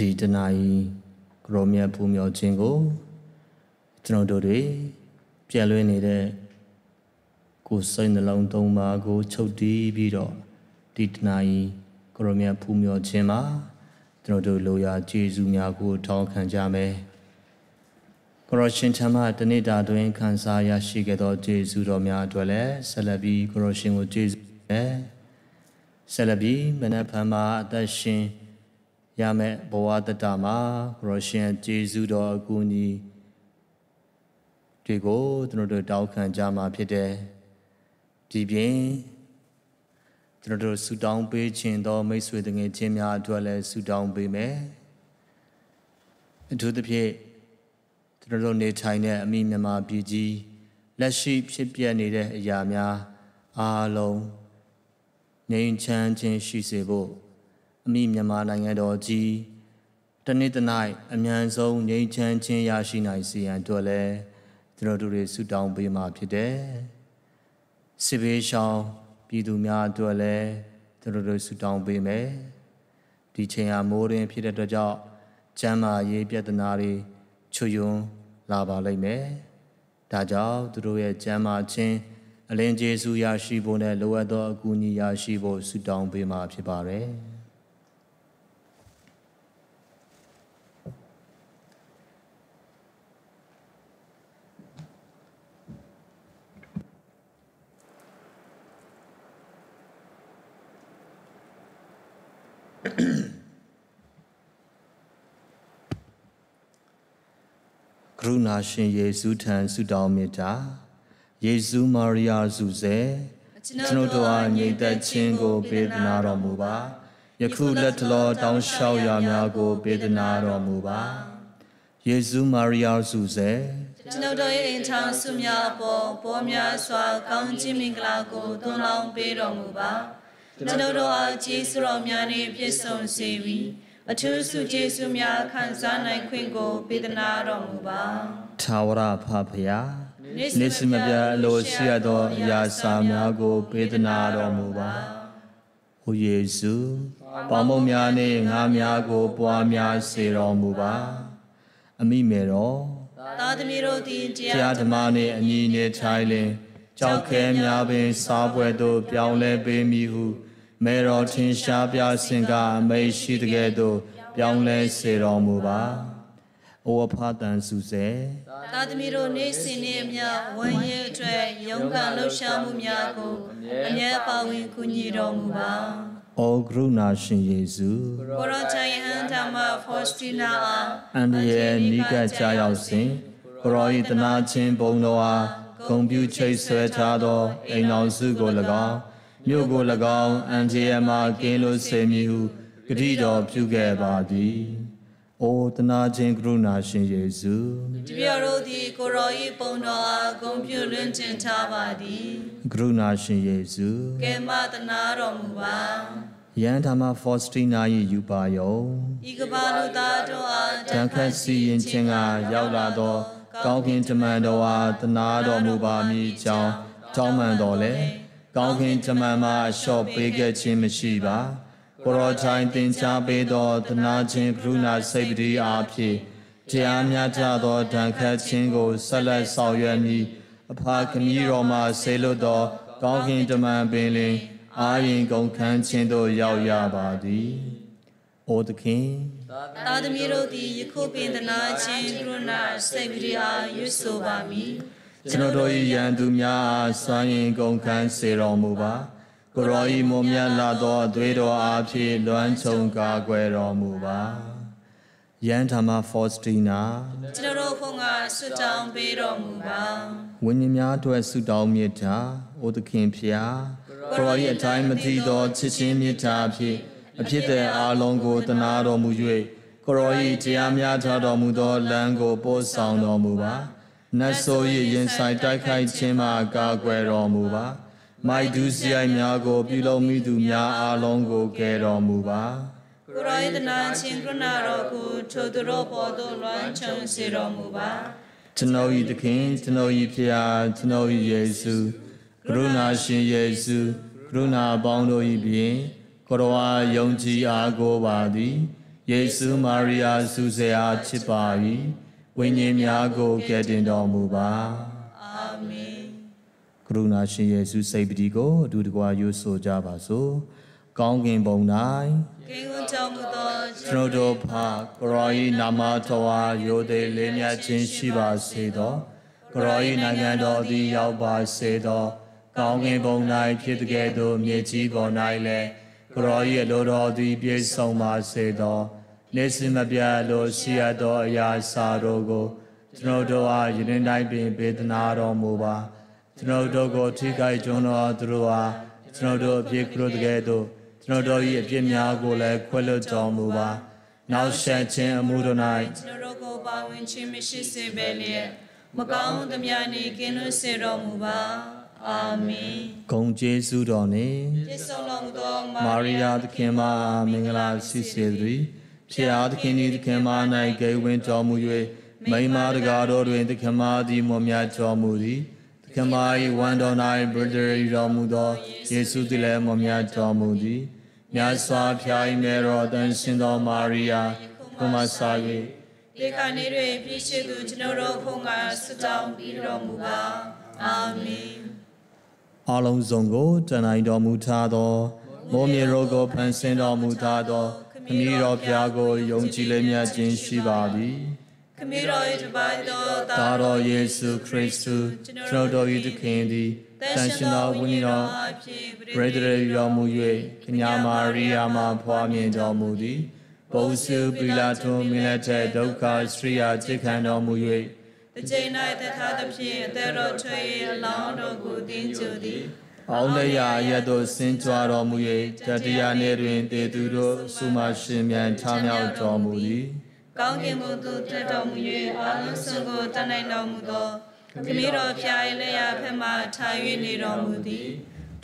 ဒီတနာဤကရောမြတ်ပူမျောခြင်းကိုကျွန်တော်တို့တွေပြည့်လွင်နေတဲ့ကိုယ်စိတ်နှလုံးသုံးပါးကိုချုပ်တီးပြီးတော့ဒီတနာဤကရောမြတ်ပူမျောခြင်းမှာကျွန်တော်တို့လိုရာကျေးဇူးများကိုထောက်ခံကြမယ်ကရောရှင်ချမ်းမတနေ့တာတွင်ခံစားရရှိခဲ့သောကျေးဇူးတော်များအတွက်လည်းဆက်လက်ပြီးကရောရှင်ကိုကျေးဇူးတယ်ဆက်လက်ပြီးမနက်ဖြန်မှာအသက်ရှင် ရမယ့်ဘဝတတမှာကရောရှင်ကျေးဇူးတော်အကူအညီတွေကိုကျွန်တော်တို့တောင်းခံကြမှာဖြစ်တယ်ဒီပြင်ကျွန်တော်တို့ဆုတောင်းပေးခြင်းသောမိတ်ဆွေတငယ်ချင်းများအတွက်လည်းဆုတောင်းပေးမယ်အထူးသဖြင့်ကျွန်တော်တို့နေထိုင်တဲ့အမိမြန်မာပြည်ကြီးလက်ရှိဖြစ်ပျက်နေတဲ့အရာများအားလုံးငြိမ်းချမ်းခြင်းရှိစေဖို့ အမိမြန်မာနိုင်ငံတော်ကြီးတနေ့တနိုင်အမြန်ဆုံးငြိမ်းချမ်းခြင်းရရှိနိုင်စေရန်အတွက်လည်းကျွန်တော်တို့တွေဆုတောင်းပေးမှာဖြစ်တယ်။စစ်ဘေးရှောင်ပြည်သူများအတွက်လည်းကျွန်တော်တို့ဆုတောင်းပေးမယ်။ဒီချိန်ဟာမိုးရင်ဖြစ်တဲ့အတွက်ကြောင့်ကျမ်းမာရေးပြဿနာတွေချွယွန်းလာပါလိမ့်မယ်။ဒါကြောင့်သူတို့ရဲ့ကျမ်းမာခြင်းအလင်းကျေးဇူးရရှိဖို့နဲ့လိုအပ်သောအကူအညီရရှိဖို့ဆုတောင်းပေးမှာဖြစ်ပါတယ်။ ရုဏာရှင်ယေရှုထံဆုတောင်းမေတ္တာယေရှုမာရိယာစုစေကျွန်ုပ်တို့အားညီသက်ခြင်းကိုပေးသနာတော်မူပါယခုလက်ထလောတောင်းလျှောက်ရာများကိုပေးသနာတော်မူပါယေရှုမာရိယာစုစေကျွန်ုပ်တို့၏အင်ချောင်းစုများအပေါ်ပေါ်များစွာကောင်းခြင်းမင်္ဂလာကိုသွန်လောင်းပေးတော်မူပါကျွန်ုပ်တို့အားကျေးဇူးတော်များနှင့်ပြည့်စုံစေပြီး အထူးဆုကျေးဇူးများခံစားနိုင်ခွင့်ကိုပေးသနာတော်မူပါထာဝရဖဖရာနေစမပြအလိုရှိရသောအရာစာများကိုပေးသနာတော်မူပါ။အိုယေစုပေါင်းမုံများနှင့်ငါများကို ပွားများစေတော်မူပါ။အမိမေတော်သာသမီတို့သည်တရာဓမ္မနှင့်အညီနေထိုင်လင်ကြောက်ခဲများပင် စားပွဲသို့ပြောင်းလဲပေးမိဟု မေတော်ထင်ရှားပြစင်ကအမိရှိတကယ်သို့ပြောင်းလဲစေတော်မူပါ။အိုအဖတန်စုစေသာသမီတို့နေ့စဉ်နေ့မြဝန်ရည်အတွက်ရုန်းကန်လှူရှားမှုများကိုအမြဲပါဝင်ကူညီတော်မူပါ။အောကရုဏာရှင်ယေရှုကိုရောချိုင်ဟန်ဓမ္မဖောစတီနာအန်ဒီရဲ့နိကကြရောက်စဉ်ကိုရောဤတနာချင်းဘုံတော်အားဂုံပြုချိတ်ဆွဲထားသောအိမ်တော်စုကို၎င်း မြို့ကို၎င်းအန်ဂျီယမကင်းလို့စေမည်ဟုဂတိတော်ပြုခဲ့ပါသည်။အိုတနာခြင်းကရုဏာရှင်ယေရှုတပြည့်တို့သည်ကိုရောဤပုံတော်အားဂုံပြုလွင့်ကျင်ထားပါသည်။ကရုဏာရှင်ယေရှုကဲမတနာတော်မူပါ။ယန်ဓမ္မဖောစတီနာ၏ယူပါယုံဤကဘာလူသားတို့အားတန်ခတ်စီရင်ခြင်းကရောက်လာသောကောင်းကင်တမန်တော်အားတနာတော်မူပါမည်ကြောင်းတောင်းပန်တော်လဲ ကောင်းကင်တမန်မှအလျှော့ပေးခဲ့ခြင်းမရှိပါကိုရောချိုင်းတင်ချပေးသောသနာခြင်းကရုဏာစိတ်ပတိအားဖြင့်တရားများကြသောဓာခတ်ခြင်းကိုဆက်လက်ဆောင်ရွက်မည်အဖခမည်းတော်မှဆေလွတ်သော ကောင်းကင်တမန်ပင်လင် အာရင်ကုန်ခန်းခြင်းသို့ရောက်ရပါသည်။အိုသခင်သာသမီတို့သည်ယခုပင်သနာခြင်းကရုဏာစိတ်ပတိအားရွတ်ဆိုပါမည်။ ကျွန်တော်တို့၏ယံသူများအားစွမ်းရင်ကုန်ခန်းစေတော်မူပါကိုရောဤမွန်မြတ်လာသောအသွေးတော်အားဖြင့်လွမ်းခြုံကာကွယ်တော်မူပါယန်ဓမ္မဖောစတီနာကျွန်တော်တို့ဖုန်းကဆွတောင်းပေးတော်မူပါဝိညာဉ်များအတွက်ဆုတောင်းမြတ်တာအိုသခင်ဖျားကိုရောဤအတိုင်းမသိသောချစ်ချင်းမြတ်တာဖြင့်အဖြစ်တဲ့အာလုံးကိုတနာတော်မူ၍ကိုရောဤတရားများထားတော်မူသောလမ်းကိုပို့ဆောင်တော်မူပါ နတ်ဆို၏ရင်ဆိုင်တိုက်ခိုက်ခြင်းမှကာကွယ်တော်မူပါမိုက်ဒုစရိုက်များကိုပြုလုပ်မိသူများအားလုံးကိုကယ်တော်မူပါကိုရောယတနာချင်းကရုဏာတော်ကိုထိုသူတို့ပေါ်သို့လွှမ်းခြုံစေတော်မူပါကျွန်တော်၏သခင်ကျွန်တော်၏ဖျားကျွန်တော်၏ယေရှုကရုဏာရှင်ယေရှုကရုဏာပေါင်းတို့၏ပြင်ကိုရောအားယုံကြည်အားကိုပါသည်ယယေရှုမာရိယာစုစရာချစ်ပါ၏ ဝိညာဉ်များကိုကယ်တင်တော်မူပါအာမင်ကရုဏာရှင်ယေရှုစိတ်ပတိကိုအတူတကွရွဆိုကြပါစို့ကောင်းကင်ဘုံ၌ကင်းဝန်းကြောင့်မူသောကျွန်တော်တို့ဖာကရောဤနာမတော်အားရိုသေလေးမြတ်ခြင်းရှိပါစေသောကရောဤနိုင်ငံတော်သည်ရောက်ပါစေသောကောင်းကင်ဘုံ၌ဖြစ်တဲ့ကဲ့သို့မြေကြီးပေါ်၌လည်းကရောဤအလိုတော်သည်ပြည့်စုံပါစေသော နေစမပြတ်လို့ရှိရသောအရာစာတို့ကိုကျွန်တော်တို့အားယနေ့တိုင်းပင်ပေဒနာတော်မူပါကျွန်တော်တို့ကိုထိခိုက်ကြုံတော်သူတို့အားကျွန်တော်တို့အပြစ်ကရုတကဲ့သို့ကျွန်တော်တို့၏အပြစ်များကိုလည်းခွဲလွတ်တော်မူပါ။နောက်ဆက်ခြင်းအမှုတို့၌ကျွန်တော်တို့ကိုပါဝင်ခြင်းမရှိစေဘဲလျက်မကောင်းသမျှနှင့်ကင်းလွတ်စေတော်မူပါအာမင်ဂုံကျေးဇူးတော်နှင့်ပြည့်စုံတော်မူသောမာရိယာသခင်မမင်္ဂလာရှိစေသတည်း။ ဖျားသခင်၏သခင်မ၌ဂိဝင်တော်မူ၍မိန်းမတကားတော်တွင်သခင်မသည်မွန်မြတ်တော်မူသည်။သခင်မ၏ဝန်တော်၌ဗရဒရီတော်မူသောယေရှုသည်လည်းမွန်မြတ်တော်မူသည်။မြတ်စွာဘုရား၏မေတော်တန်ရှင်သောမာရိယာဘုမဆာ၍ဒီကနေ့တွင်ပြည့်စုံသူကျွန်တော်တို့ဖုံးကဆုတောင်းပြီးတော်မူပါအာမင်အလုံးစုံကိုတန်နိုင်တော်မူထားသောမောမြေရောကိုဖန်ဆင်းတော်မူထားသော ခမည်းတော်ဘုရားကိုယုံကြည်လေးမြတ်ခြင်းရှိပါသည်ခမည်းတော်၏တပါးတော်။သာတော်ယေရှုခရစ်တုကျွန်တော်တို့၏သခင်သည်တန်ရှင်သောဝိညာဉ်တော်ပရိသေရတော်မူ၍ကညာမာရိယာမှဖွားမြင်တော်မူသည်။ပုစုပိလာထုံမင်းလက်ထက်ဒုက္ခစရိယာจิตခံတော်မူ၍တကြိမ်၌တထာသဖြင့်အသက်တော်ထွေ၏အလောင်းတော်ကိုတင်းကြိုသည် အောင်းလည်းရာရက်သို့ဆင်းကြွတော်မူ၍တတရားနေ့တွင်တေသူတို့အဆုမရှင်မြန်ချမြောက်တော်မူသည်ကောင်းကင်ဘုံသို့တက်တော်မူ၍အာလုံးစုံကိုတတ်နိုင်တော်မူသောခမည်းတော်ဖျား၏လက်ရဖက်မှထား၍နေတော်မူသည်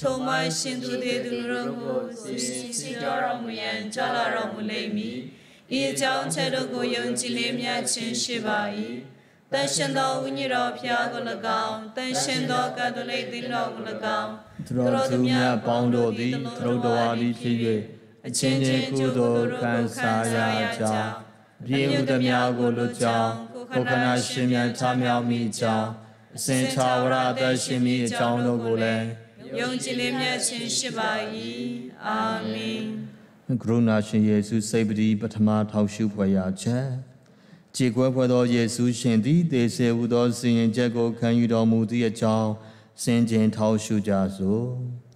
ထိုမှရှင်သူသေးသူတို့ကိုစီစီတော်တော်မူရန်ကြွလာတော်မူလိမ့်မည်ဤအကြောင်းချက်တို့ကိုယုံကြည်လေးမြတ်ခြင်းရှိပါ၏တန်ရှင်သောဝိညာဉ်တော်ဖျားကို၎င်းတန်ရှင်သောကတ်သလိတ်သင်းတော်ကို၎င်း သူတော်သူများပေါင်းတို့သည်သူတို့တော်သည်ဖြစ်၍အချင်းချင်းကုသိုလ်ခံစားရကြပြေဥဒမြကိုလွတ်ကြောင်းကိုခနာရှင်မြန်ချမြောက်မိကြောင်းအစဉ်ချဝရအသက်ရှင်မိအကြောင်းတို့ကိုလည်းယုံကြည်လေးမြတ်ခြင်းရှိပါ၏အာမင်ကရုဏာရှင်ယေရှုစိတ်ပတိပထမထောက်ရှုဖွယ်ရာချက်ခြေခွဲဖွဲ့သောယေရှုရှင်သည်သေစေဟုသောစီရင်ချက်ကိုခံယူတော်မူသည့်အကြောင်း စင်ကြင်ထောက်ရှုကြစို့။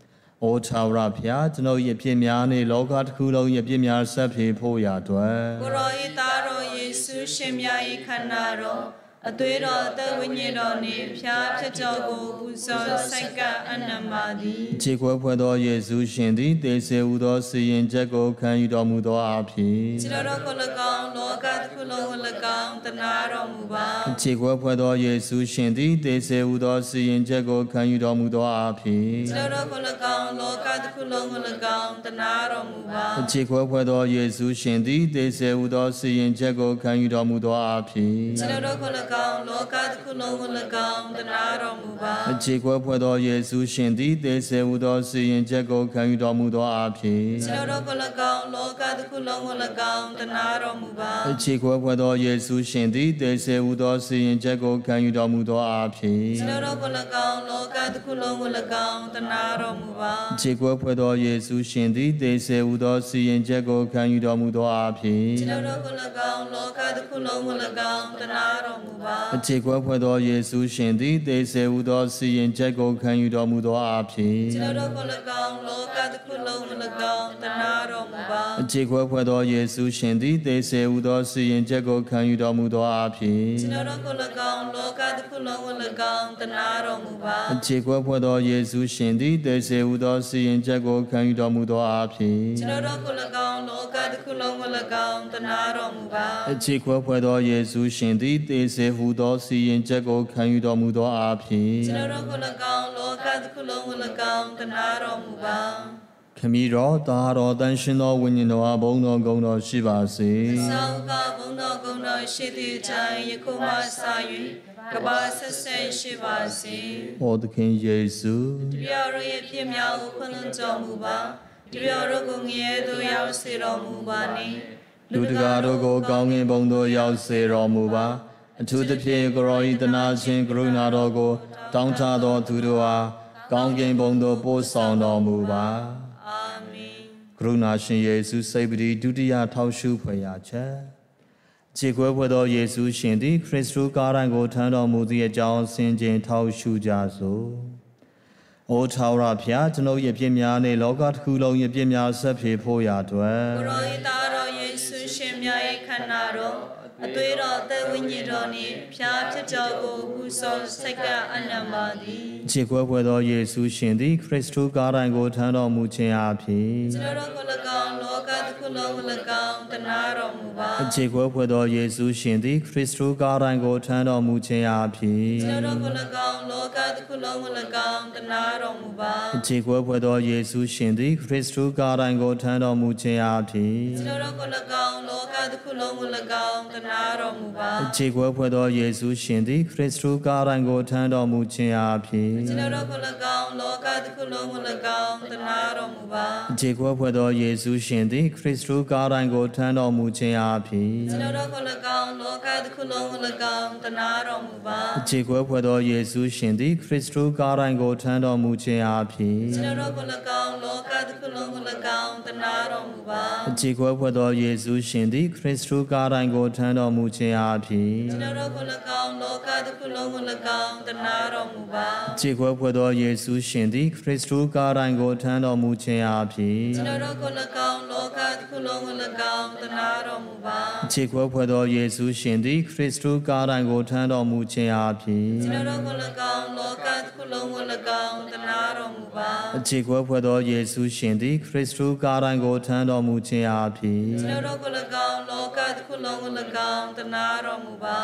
အိုထာဝရဘုရားကျွန်ုပ်ရဲ့အဖြစ်များနှင့်လောကတစ်ခုလုံးရဲ့အဖြစ်များဆက်ဖြေဖို့ရာအတွက်ကိုရောဤသားတော်ယေရှုရှင်မြတ်ဤခန္ဓာတော် အသွေးတော်အသက်ဝိညာဉ်တော်နှင့်ဖျားဖြစ်ကြောကိုပူဇော်စိုက်ကအနမသည်ခြေခွဲဖွဲ့သောယေရှုရှင်သည်သေစေဟုသောစီရင်ချက်ကိုခံယူတော်မူသောအဖြစ်ကျွန်တော်တို့ကို၎င်းလောကတစ်ခုလုံးကို၎င်းတနာတော်မူပါခြေခွဲဖွဲ့သောယေရှုရှင်သည်သေစေဟုသောစီရင်ချက်ကိုခံယူတော်မူသောအဖြစ်ကျွန်တော်တို့ကို၎င်းလောကတစ်ခုလုံးကို၎င်းတနာတော်မူပါခြေခွဲဖွဲ့သောယေရှုရှင်သည်သေစေဟုသောစီရင်ချက်ကိုခံယူတော်မူသောအဖြစ်ကျွန်တော်တို့ကို၎င်းလောကတစ်ခုလုံးကို၎င်းတနာတော်မူပါခြေခွဲဖွဲ့သောယေရှုရှင်သည်သေစေဟုသောစီရင်ချက်ကိုခံယူတော်မူသောအဖြစ်ကျွန်တော်တို့ကို၎င်းလောကတစ်ခုလုံးကို၎င်းတနာတော်မူပါခြေခွဲဖွဲ့သောယေရှုရှင်သည်သေစေဟုသောစီရင်ချက်ကိုခံယူတော်မူသောအဖြစ်ကျွန်တော်တို့ကို၎င်းလောကတစ်ခုလုံးကို၎င်းတနာတော်မူပါခြေခွဲဖွဲ့သောယေရှုရှင်သည်သေစေဟုသောစီရင်ချက်ကိုခံယူတော်မူသောအဖြစ်ကျွန်တော်တို့ကို၎င်းလောကတစ်ခုလုံးကို၎င်းတနာတော်မူပါခြေခွဲဖွဲ့သောယေရှုရှင်သည်သေစေဟုသောစီရင်ချက်ကိုခံယူတော်မူသောအဖြစ်ကျွန်တော်တို့ကို၎င်းလောကတစ်ခုလုံးကို၎င်းတနာတော်မူပါခြေခွဲဖွဲ့သောယေရှုရှင်သည်သေစေဟုသောစီရင်ချက်ကိုခံယူတော်မူသောအဖြစ်ကျွန်တော်တို့ကို၎င်းလောကတစ်ခုလုံးကို၎င်းတနာတော်မူပါခြေခွဲဖွဲ့သောယေရှုရှင်သည်သေစေဟုသောစီရင်ချက်ကိုခံယူတော်မူသောအဖြစ်ကျွန်တော်တို့ကို၎င်းလောကတစ်ခုလုံးကို၎င်းတနာတော်မူပါခြေခွဲဖွဲ့သောယေရှုရှင်သည်သေစေဟုသောစီရင်ချက်ကိုခံယူတော်မူသောအဖြစ်ကျွန်တော်တို့ကို၎င်းလောကတစ်ခုလုံးကို၎င်းတနာတော်မူပါခမီတော်သားတော်တန်ရှင်သောဝိညာဉ်တော်အဘုံတော်ဂုဏ်တော်ရှိပါစေသောကဘုံတော်ကုံတော်ရှိသည့်တိုင်းယခုမှစ၍ကဘာဆက်ဆက်ရှိပါစေ။ဟောသခင်ယေရှုတပြားတို့ရဲ့ပြည့်မြောက်ကိုခွင့်လွှတ်တော်မူပါတပြားတို့ကိုငရဲသို့ရောက်စေတော်မူပါနှင့်လူတကာတို့ကိုကောင်းကင်ဘုံသို့ရောက်စေတော်မူပါ အထူးသဖြင့်ကိုရောဤတနာချင်းကရုဏာတော်ကို တောင်းချသောသူတို့အားကောင်းကင်ဘုံသို့ပို့ဆောင်တော်မူပါအာမင်ကရုဏာရှင်ယေရှုစိတ်ပတိဒုတိယထောက်ရှုဖွယ်ရာချက်ခြေခွဲဖွယ်သောယေရှုရှင်သည် ခရစ်တုကားတိုင်းကိုထမ်းတော်မူသည့်အကြောင်းဆင်ခြင်ထောက်ရှုကြစို့။အိုထာဝရဖျားကျွန်ုပ်ရဲ့ပြစ်များနဲ့လောကတစ်ခုလုံးရဲ့ပြစ်များဆက်ဖြေဖို့ရာအတွက်ကိုရောဤသားတော်ယေရှုရှင်မြတ်၏ခန္ဓာတော် အသွေးတော်အသက်ဝိညာဉ်တော်နှင့်ဖျားဖြစ်တော်ကိုပူဇော်စိတ်ကအနံပါသည်ခြေခွဲဖွယ်သောယေရှုရှင်သည်ခရစ်တုကားတိုင်းကိုထမ်းတော်မူခြင်းအဖြစ်ကျွန်တော်တို့ကို၎င်း လောကတစ်ခုလုံးကို၎င်းတနာတော်မူပါအခြေခွဲဖွယ်သောယေရှုရှင်သည်ခရစ်တုကားတိုင်းကိုထမ်းတော်မူခြင်းအဖြစ်ကျွန်တော်တို့ကို၎င်းလောကတစ်ခုလုံးကို၎င်းတနာတော်မူပါအခြေခွဲဖွယ်သောယေရှုရှင်သည်ခရစ်တုကားတိုင်းကိုထမ်းတော်မူခြင်းအဖြစ်ကျွန်တော်တို့ကို၎င်းလောကတစ်ခုလုံးကို၎င်းတနာတော်မူပါအခြေခွဲဖွယ်သောယေရှုရှင်သည်ခရစ်တုကားတိုင်းကိုထမ်းတော်မူခြင်းအဖြစ်ကျွန်တော်တို့ကို၎င်းလောကတစ်ခုလုံးကို၎င်းတနာတော်မူပါအခြေခွဲဖွယ်သောယေရှုရှင်သည်ခရစ်တုကားတိုင်းကိုထမ်းတော်မူခြင်းအဖြစ်ကျွန်တော်တို့ကို၎င်းလောကတစ်ခုလုံးကို၎င်းတနာတော်မူပါအခြေခွဲဖွယ်သောယေရှုရှင်သည်ခရစ်တုကားတိုင်းကိုထမ်းတော်မူခြင်းအဖြစ်ကျွန်တော်တို့ကို၎င်းလောကတစ်ခုလုံးကို၎င်းတနာတော်မူပါအခြေခွဲဖွယ်သောယေရှုရှင်သည်ခရစ်တုကားတိုင်းကိုထမ်းတော်မူခြင်းအဖြစ်ကျွန်တော်တို့ကို၎င်းလောကတစ်ခုလုံးကို၎င်းတနာတော်မူပါခြေခွဲဖွယ်သောယေရှုရှင်သည်ခရစ်တုကားတိုင်းကိုထမ်းတော်မူခြင်းအဖြစ်ကျွန်တော်တို့ကို၎င်းလောကတစ်ခုလုံးကို၎င်းတနာတော်မူပါခြေခွဲဖွယ်သောယေရှုရှင်သည် ခရစ်တုကားတိုင်းကိုထမ်းတော်မူခြင်းအဖြစ်ကျွန်တော်တို့ကို၎င်းလောကတစ်ခုလုံးကို၎င်းတနာတော်မူပါခြေခွဲဖွယ်သောယေရှုရှင်သည် ခရစ်တုကားတိုင်းကိုထမ်းတော်မူခြင်းအဖြစ်ကျွန်တော်တို့ကို၎င်းလောကတစ်ခုလုံးကို၎င်းတနာတော်မူပါ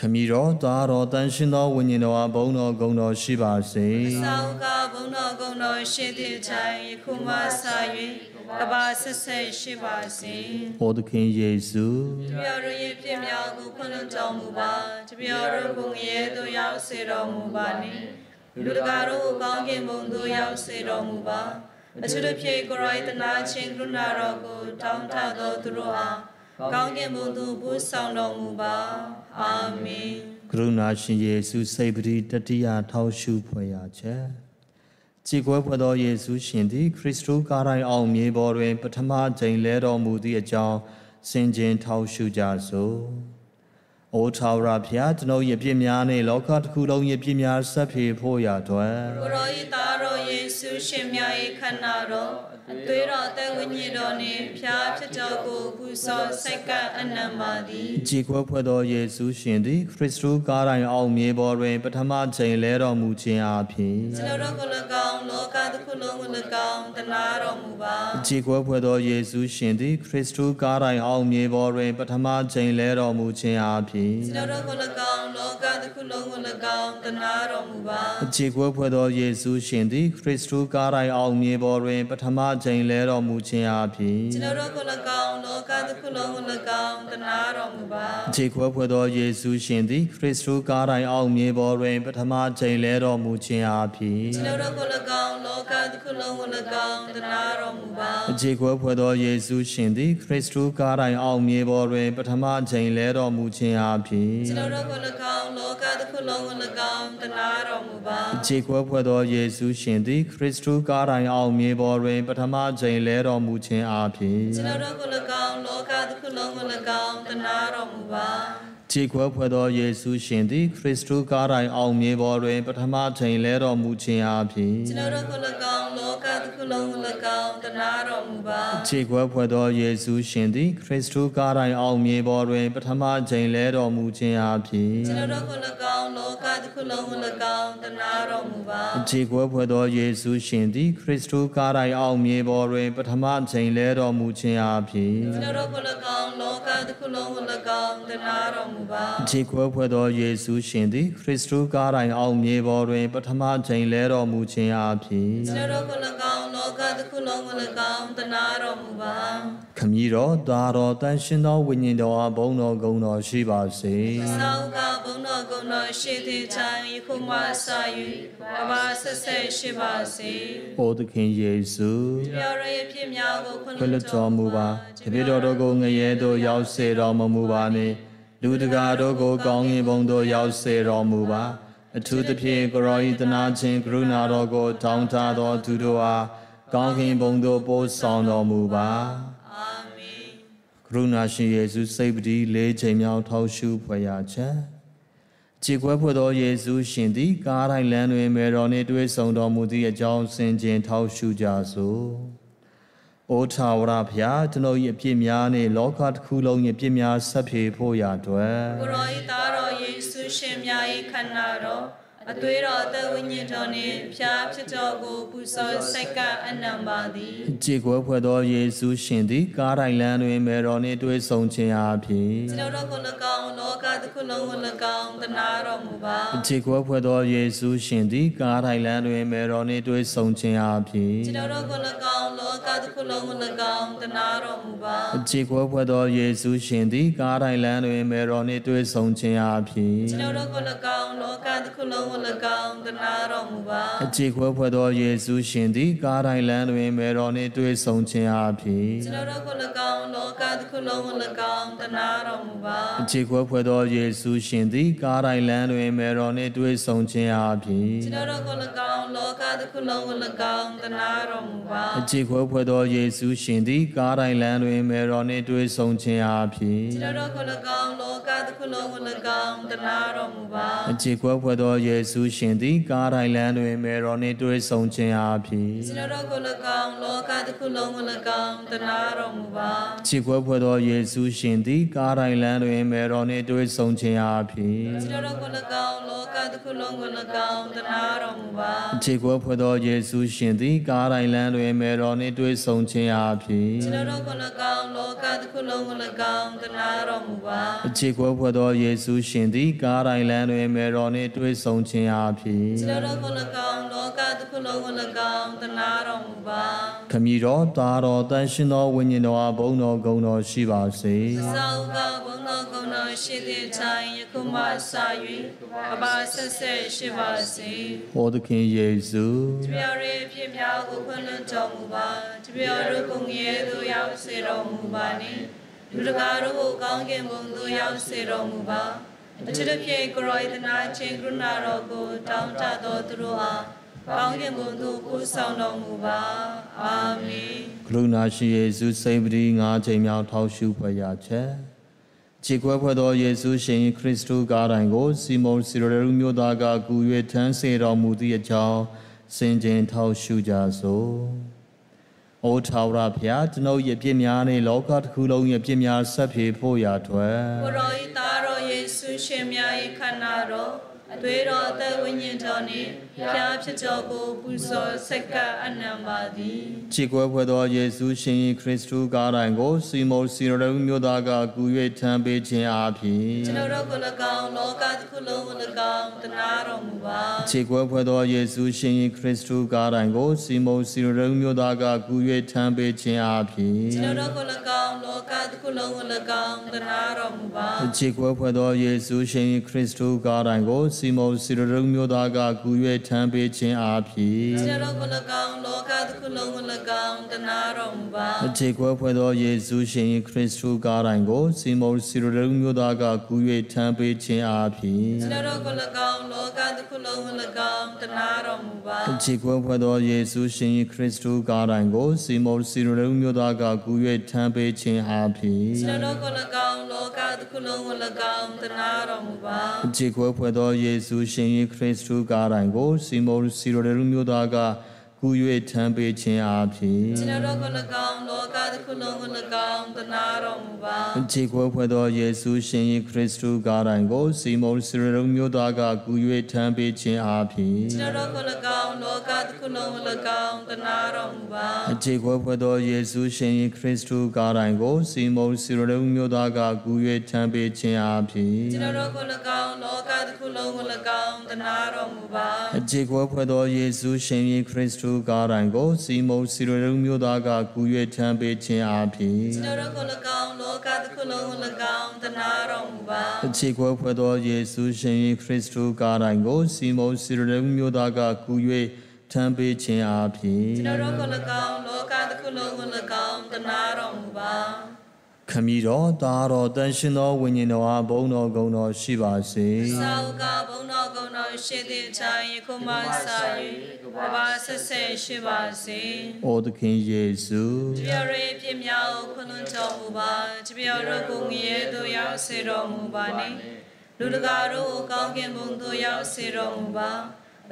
ခမီတော်သားတော်တန်ရှင်သောဝိညာဉ်တော်အဘုံတော်ဂုဏ်တော်ရှိပါစေသာဝကဘုံတော်ကုံတော်ရှိသည့်အတိုင်းယခုမှစ၍ကဘာဆက်ဆက်ရှိပါစေ။ဟောသခင်ယေရှုတပြတော်ရဲ့ပြည့်မြောက်ကိုခွင့်လွှတ်တော်မူပါတပြတော်ဘုံရဲ့တို့ရောက်စေတော်မူပါနှင့်လူတကာတို့ကိုကောင်းကင်ဘုံသို့ရောက်စေတော်မူပါအထူးသဖြင့်ကိုရိုက်တနာချင်းကရုဏာတော်ကိုတောင်းတသောသူတို့အား ကောင်းကင်ဘုံသို့ပို့ဆောင်တော်မူပါအာမင်ကရုဏာရှင်ယေရှုစိတ်ပတိတတိယထောက်ရှုဖွယ်ရာချက်ကြည်ကွယ်ဖွယ်သောယေရှုရှင်သည် ခရစ်တုကားတိုင်းအောင်မြေပေါ်တွင် ပထမချိန်လဲတော်မူသည့်အကြောင်းစင်ကြင်ထောက်ရှုကြစို့။အိုထာဝရဘုရားကျွန်ုပ်ရဲ့ပြစ်များနှင့်လောကတစ်ခုလုံးရဲ့ပြစ်များဆက်ဖြေဖို့ရာအတွက်ကိုရောဤသားတော် ယေရှုရှင်မြတ်၏ခန္ဓာတော်အသွေးတော်အသက်ဝိညာဉ်တော်နှင့်ဖျားဖြစ်တော်ကိုပူဇော်စိတ်ကအနံပါသည်ကြည်ကွယ်ဖွယ်သောယေရှုရှင်သည်ခရစ်တုကားတိုင်းအောင်မြေပေါ်တွင် ပထမချိန်လဲတော်မူခြင်းအဖြစ်ကျွန်တော်တို့ကို၎င်းလောကတစ်ခုလုံးကို၎င်းတနာတော်မူပါကြည်ကွယ်ဖွယ်သောယေရှုရှင်သည်ခရစ်တုကားတိုင်းအောင်မြေပေါ်တွင် ပထမချိန်လဲတော်မူခြင်းအဖြစ်ကျွန်တော်တို့ကို၎င်းလောကတစ်ခုလုံးကို၎င်းတနာတော်မူပါကြည်ကွယ်ဖွယ်သောယေရှုရှင်သည်ခရစ်တုကားတိုင်းအောင်မြေပေါ်တွင် ပထမချိန်လဲတော်မူခြင်းအဖြစ်ကျွန်တော်တို့ကို၎င်းလောကတစ်ခုလုံးကို၎င်းတနာတော်မူပါကြည်ကွယ်ဖွယ်သောယေရှုရှင်သည်ခရစ်တုကားတိုင်းအောင်မြေပေါ်တွင် ပထမချိန်လဲတော်မူခြင်းအဖြစ်ကျွန်တော်တို့ကို၎င်းလောကတစ်ခုလုံးကို၎င်းတနာတော်မူပါအခြေခွဲဖွယ်သောယေရှုရှင်သည်ခရစ်တုကားတိုင်းအောင်မြေပေါ်တွင် ပထမချိန်လဲတော်မူခြင်းအဖြစ်ကျွန်တော်တို့ကို၎င်းလောကတစ်ခုလုံးကို၎င်းတနာတော်မူပါအခြေခွဲဖွယ်သောယေရှုရှင်သည်ခရစ်တုကားတိုင်းအောင်မြေပေါ်တွင် ပထမချိန်လဲတော်မူခြင်းအဖြစ်ကျွန်တော်တို့ကို၎င်းလောကတစ်ခုလုံးကို၎င်းတနာတော်မူပါ ခြေခွဲဖွယ်သောယေရှုရှင်သည်ခရစ်တုကားတိုင်းအောင်မြေပေါ်တွင် ပထမချိန်လဲတော်မူခြင်းအဖြစ်ကျွန်တော်တို့ကို၎င်းလောကတစ်ခုလုံးကို၎င်းတနာတော်မူပါခြေခွဲဖွယ်သောယေရှုရှင်သည်ခရစ်တုကားတိုင်းအောင်မြေပေါ်တွင် ပထမချိန်လဲတော်မူခြင်းအဖြစ်ကျွန်တော်တို့ကို၎င်းလောကတစ်ခုလုံးကို၎င်းတနာတော်မူပါအခြေခွဲဖွယ်သောယေရှုရှင်သည်ခရစ်တုကားတိုင်းအောင်မြေပေါ်တွင် ပထမချိန်လဲတော်မူခြင်းအဖြစ်ကျွန်တော်တို့ကို၎င်းလောကတစ်ခုလုံးကို၎င်းတနာတော်မူပါအခြေခွဲဖွယ်သောယေရှုရှင်သည်ခရစ်တုကားတိုင်းအောင်မြေပေါ်တွင် ပထမချိန်လဲတော်မူခြင်းအဖြစ်ကျွန်တော်တို့ကို၎င်းလောကတစ်ခုလုံးကို၎င်းတနာတော်မူပါခမည်းတော်သားတော်တန်ရှင်သောဝိညာဉ်တော်အဘုံတော်ဂုဏ်တော်ရှိပါစေသာဝကဘုံတော်ဂုဏ်တော်ရှိသည့်တိုင်ယခုမှစ၍ကဘာဆက်ဆက်ရှိပါစေ။အိုသခင်ယေရှုပြောရရဲ့ဖြစ်များကိုခွင့်ခွင့်လွှလွှတ်တ်တော်တော်မူမူပါပါ။တပည့်တော်တို့ကိုငရဲတို့ရောက်စေတော်မမူပါနှင့်။ လူတကာတို့ကိုကောင်းကင်ဘုံသို့ရောက်စေတော်မူပါ။အထူးသဖြင့်ကိုရောဤတနာခြင်းကရုဏာတော်ကို တောင်းတသောသူတို့အားကောင်းကင်ဘုံသို့ပို့ဆောင်တော်မူပါ။အာမင်ကရုဏာရှင်ယေရှုစိတ်ပတိလေးချိန်မြောက်ထောက်ရှုဖွယ်ရချက်ခြေခွဲဖွယ်သောယေရှုရှင်သည်ကားတိုင်းလမ်းတွင်မေတော်နှင့်တွေ့ဆုံတော်မူသည့်အကြောင်းဆင်ခြင်ထောက်ရှုကြစို့။ အိုထာဝရဖျားကျွန်ုပ်၏အပြစ်များနှင့်လောကတစ်ခုလုံး၏အပြစ်များဆက်ဖြေဖို့ရအတွက်ကိုရောဤသားတော်ယေရှုရှင်မြတ်၏ခန္ဓာတော် အသွေးတော်အသက်ဝိညာဉ်တော်နှင့်ဖျားဖြစ်တော်ကိုပူဇော်စိတ်ကအနံပါသည်ခြေခွဲဖွယ်သောယေရှုရှင်သည်ကားတိုင်းလမ်းတွင်မေတော်နှင့်တွေ့ဆုံခြင်းအပြင်ကျွန်တော်တို့ကို၎င်းလောကတစ်ခုလုံးကို၎င်းတနာတော်မူပါခြေခွဲဖွယ်သောယေရှုရှင်သည်ကားတိုင်းလမ်းတွင်မေတော်နှင့်တွေ့ဆုံခြင်းအပြင်ကျွန်တော်တို့ကို၎င်းလောကတစ်ခုလုံးကို၎င်းတနာတော်မူပါခြေခွဲဖွယ်သောယေရှုရှင်သည်ကားတိုင်းလမ်းတွင်မေတော်နှင့်တွေ့ဆုံခြင်းအပြင်ကျွန်တော်တို့ကို၎င်းလောကတစ်ခုလုံးကို၎င်းတနာတော်မူပါခြေခွဲဖွယ်သောယေရှုရှင်သည်ကားတိုင်းလမ်းတွင်မေတော်နှင့်တွေ့ဆုံခြင်းအပြင်ကျွန်တော်တို့ကို၎င်းလောကတစ်ခုလုံးကို၎င်းတနာတော်မူပါခြေခွဲဖွယ်သောယေရှုရှင်သည်ကားတိုင်းလမ်းတွင်မေတော်နှင့်တွေ့ဆုံခြင်းအပြင်ကျွန်တော်တို့ကို၎င်းလောကတစ်ခုလုံးကို၎င်းတနာတော်မူပါခြေခွဲဖွယ်သောယေရှုရှင်သည်ကားတိုင်းလမ်းတွင်မေတော်နှင့်တွေ့ဆုံခြင်းအပြင်ကျွန်တော်တို့ကို၎င်းလောကတစ်ခုလုံးကို၎င်းတနာတော်မူပါခြေခွဲဖွယ်သောယေရှုရှင်သည်ကားတိုင်းလမ်းတွင်မေတော်နှင့်တွေ့ဆုံခြင်းအပြင်ကျွန်တော်တို့ကို၎င်းလောကတစ်ခုလုံးကို၎င်းတနာတော်မူပါခြေခွဲဖွယ်သောယေရှုရှင်သည်ကားတိုင်းလမ်းတွင်မေတော်နှင့်တွေ့ဆုံခြင်းအပြင်ကျွန်တော်တို့ကို၎င်းလောကတစ်ခုလုံးကို၎င်းတနာတော်မူပါခြေခွဲဖွယ်သောယေရှုရှင်သည်ကားတိုင်းလမ်းတွင်မေတော်နှင့်တွေ့ဆုံခြင်းအပြင်ကျွန်တော်တို့ကို၎င်းလောကတစ်ခုလုံးကို၎င်းတနာတော်မူပါခြေခွဲဖွယ်သောယေရှုရှင်သည်ကားတိုင်းလမ်းတွင်မေတော်နှင့်တွေ့ဆုံခြင်းအပြင်ကျွန်တော်တို့ကို၎င်းလောကတစ်ခုလုံးကို၎င်းတနာတော်မူပါခမည်းတော်သားတော်တန်ရှင်သောဝိညာဉ်တော်အားဘုန်းတော်ဂုဏ်တော်ရှိပါစေသောကဘုံတော်ကုံတော်ရှိသည့်တိုင်ယခုမှစ၍အပါဆက်ဆက်ရှိပါစေဟောသခင်ယေရှုတပြည့်ရဲ့ဖြစ်များကိုခွင့်လွှတ်တော်မူပါတပြည့်တို့ကိုငရဲသို့ရောက်စေတော်မူပါနှင့်လူတကာတို့ကိုကောင်းကင်ဘုံသို့ရောက်စေတော်မူပါ အထူးသဖြင့်ကိုရောယတနာချင်းကရုဏာတော်ကိုတောင်းတတော်သူတို့အားကောင်းကင်ဘုံသို့ပို့ဆောင်တော်မူပါအာမင်ကရုဏာရှိယေရှုစိတ်ပတိငါးချိန်မြောက်ထောက်ရှုဖွယ်ရချက်ခြေခွဲဖွယ်သောယေရှုရှင်ခရစ်တုကားတိုင်းကိုစီမုန်စီရိုရုမျိုးသားကကူ၍ထမ်းစေတော်မူသည့်အကြောင်းစင်ကြင်ထောက်ရှုကြစို့။ အိုထာဝရဘုရားကျွန်ုပ်ရဲ့ပြစ်များနှင့်လောကတစ်ခုလုံးရဲ့ပြစ်များဆက်ဖြေဖို့ရာအတွက်ကိုရောဤသားတော်ယေရှုရှင်မြတ်၏ခန္ဓာတော်အသွေးတော်အသက်ဝိညာဉ်တော်နှင့် ဖျားဖြစ်တော်ကိုပူဇော်ဆက်ကအနံပါသည်ခြေခွဲဖွယ်သောယေရှုရှင်ခရစ်တုကားတိုင်းကိုစီမုန်စီရိုရုမျိုးသားကကူ၍ထမ်းပေးခြင်းအပြင်ကျွန်တော်တို့ကို၎င်းလောကတစ်ခုလုံးကို၎င်းတနာတော်မူပါခြေခွဲဖွဲ့သောယေရှုရှင်ခရစ်တုကားတိုင်းကိုစီမုန်စီရရုံမျိုးသားကကူ၍ထမ်းပေးခြင်းအပြင်ကျွန်တော်တို့ကို၎င်းလောကတစ်ခုလုံးကို၎င်းတနာတော်မူပါခြေခွဲဖွဲ့သောယေရှုရှင်ခရစ်တုကားတိုင်းကိုစီမုန်စီရရုံမျိုးသားကကူ၍ထမ်းပေးခြင်းအပြင်ကျွန်တော်တို့ကို၎င်းလောကတစ်ခုလုံးကို၎င်းတနာတော်မူပါခြေခွဲဖွဲ့သောယေရှုရှင်ခရစ်တုကားတိုင်းကိုစီမုန်စီရရုံမျိုးသားကကူ၍ထမ်းပေးခြင်းအပြင်ကျွန်တော်တို့ကို၎င်းလောကတစ်ခုလုံးကို၎င်းတနာတော်မူပါခြေခွဲဖွဲ့သောယေရှုရှင်ခရစ်တုကားတိုင်းကိုစီမုန်စီရရုံမျိုးသားကကူ၍ထမ်းပေးခြင်းအပြင်ကျွန်တော်တို့ကို၎င်းလောကတစ်ခုလုံးကို၎င်းတနာတော်မူပါခြေခွဲဖွဲ့သောယေရှုရှင်ခရစ်တုကားတိုင်းကိုစီမုန်စီရိုရမျိုးသားက ကူ၍ထမ်းပေးခြင်းအပြင်ကျွန်တော်တို့ကို၎င်းလောကတစ်ခုလုံးကို၎င်းတနာတော်မူပါခြေခွဲဖွဲ့သောယေရှုရှင်ခရစ်တုကားတိုင်းကိုစီမုန်စီရိုရမျိုးသားကကူ၍ထမ်းပေးခြင်းအပြင်ကျွန်တော်တို့ကို၎င်းလောကတစ်ခုလုံးကို၎င်းတနာတော်မူပါခြေခွဲဖွဲ့သောယေရှုရှင်ခရစ်တုကားတိုင်းကိုစီမုန်စီရိုရမျိုးသားကကူ၍ထမ်းပေးခြင်းအပြင်ကျွန်တော်တို့ကို၎င်းလောကတစ်ခုလုံးကို၎င်းတနာတော်မူပါခြေခွဲဖွဲ့သောယေရှုရှင်ခရစ်တုကားတိုင်းကိုစီမုန်စီရိုရမျိုးသားကကူ၍ထမ်းပေးခြင်းအပြင်ကျွန်တော်တို့ကို၎င်းလောကတစ်ခုလုံးကို၎င်းတနာတော်မူပါအခြေခွဲဖွဲ့သောယေရှုရှင်၏ခရစ်တုကားတိုင်းကိုစီမုန်စီရလမျိုးသားကကူ၍ထမ်းပေးခြင်းအပြင်ကျွန်တော်တို့ကို၎င်းလောကတစ်ခုလုံးကို၎င်းတနာတော်မူပါ ခမီတော်တာတော်တန်ရှင်သောဝိညာဉ်တော်အားဘုန်းတော်ဂုဏ်တော်ရှိပါစေသာဝကဘုံတော်ကုံတော်ရှိသည့်အတိုင်းယခုမှစ၍ဘဝဆက်ဆက်ရှိပါစေ။အိုသခင်ယေရှုတပြည့်ရဲ့ပြည့်မြောက်ခွင့်လွှတ်တော်မူပါတပြည့်တို့ကိုငရဲသို့ရောက်စေတော်မူပါနှင့်လူတကာတို့ကိုကောင်းကင်ဘုံသို့ရောက်စေတော်မူပါ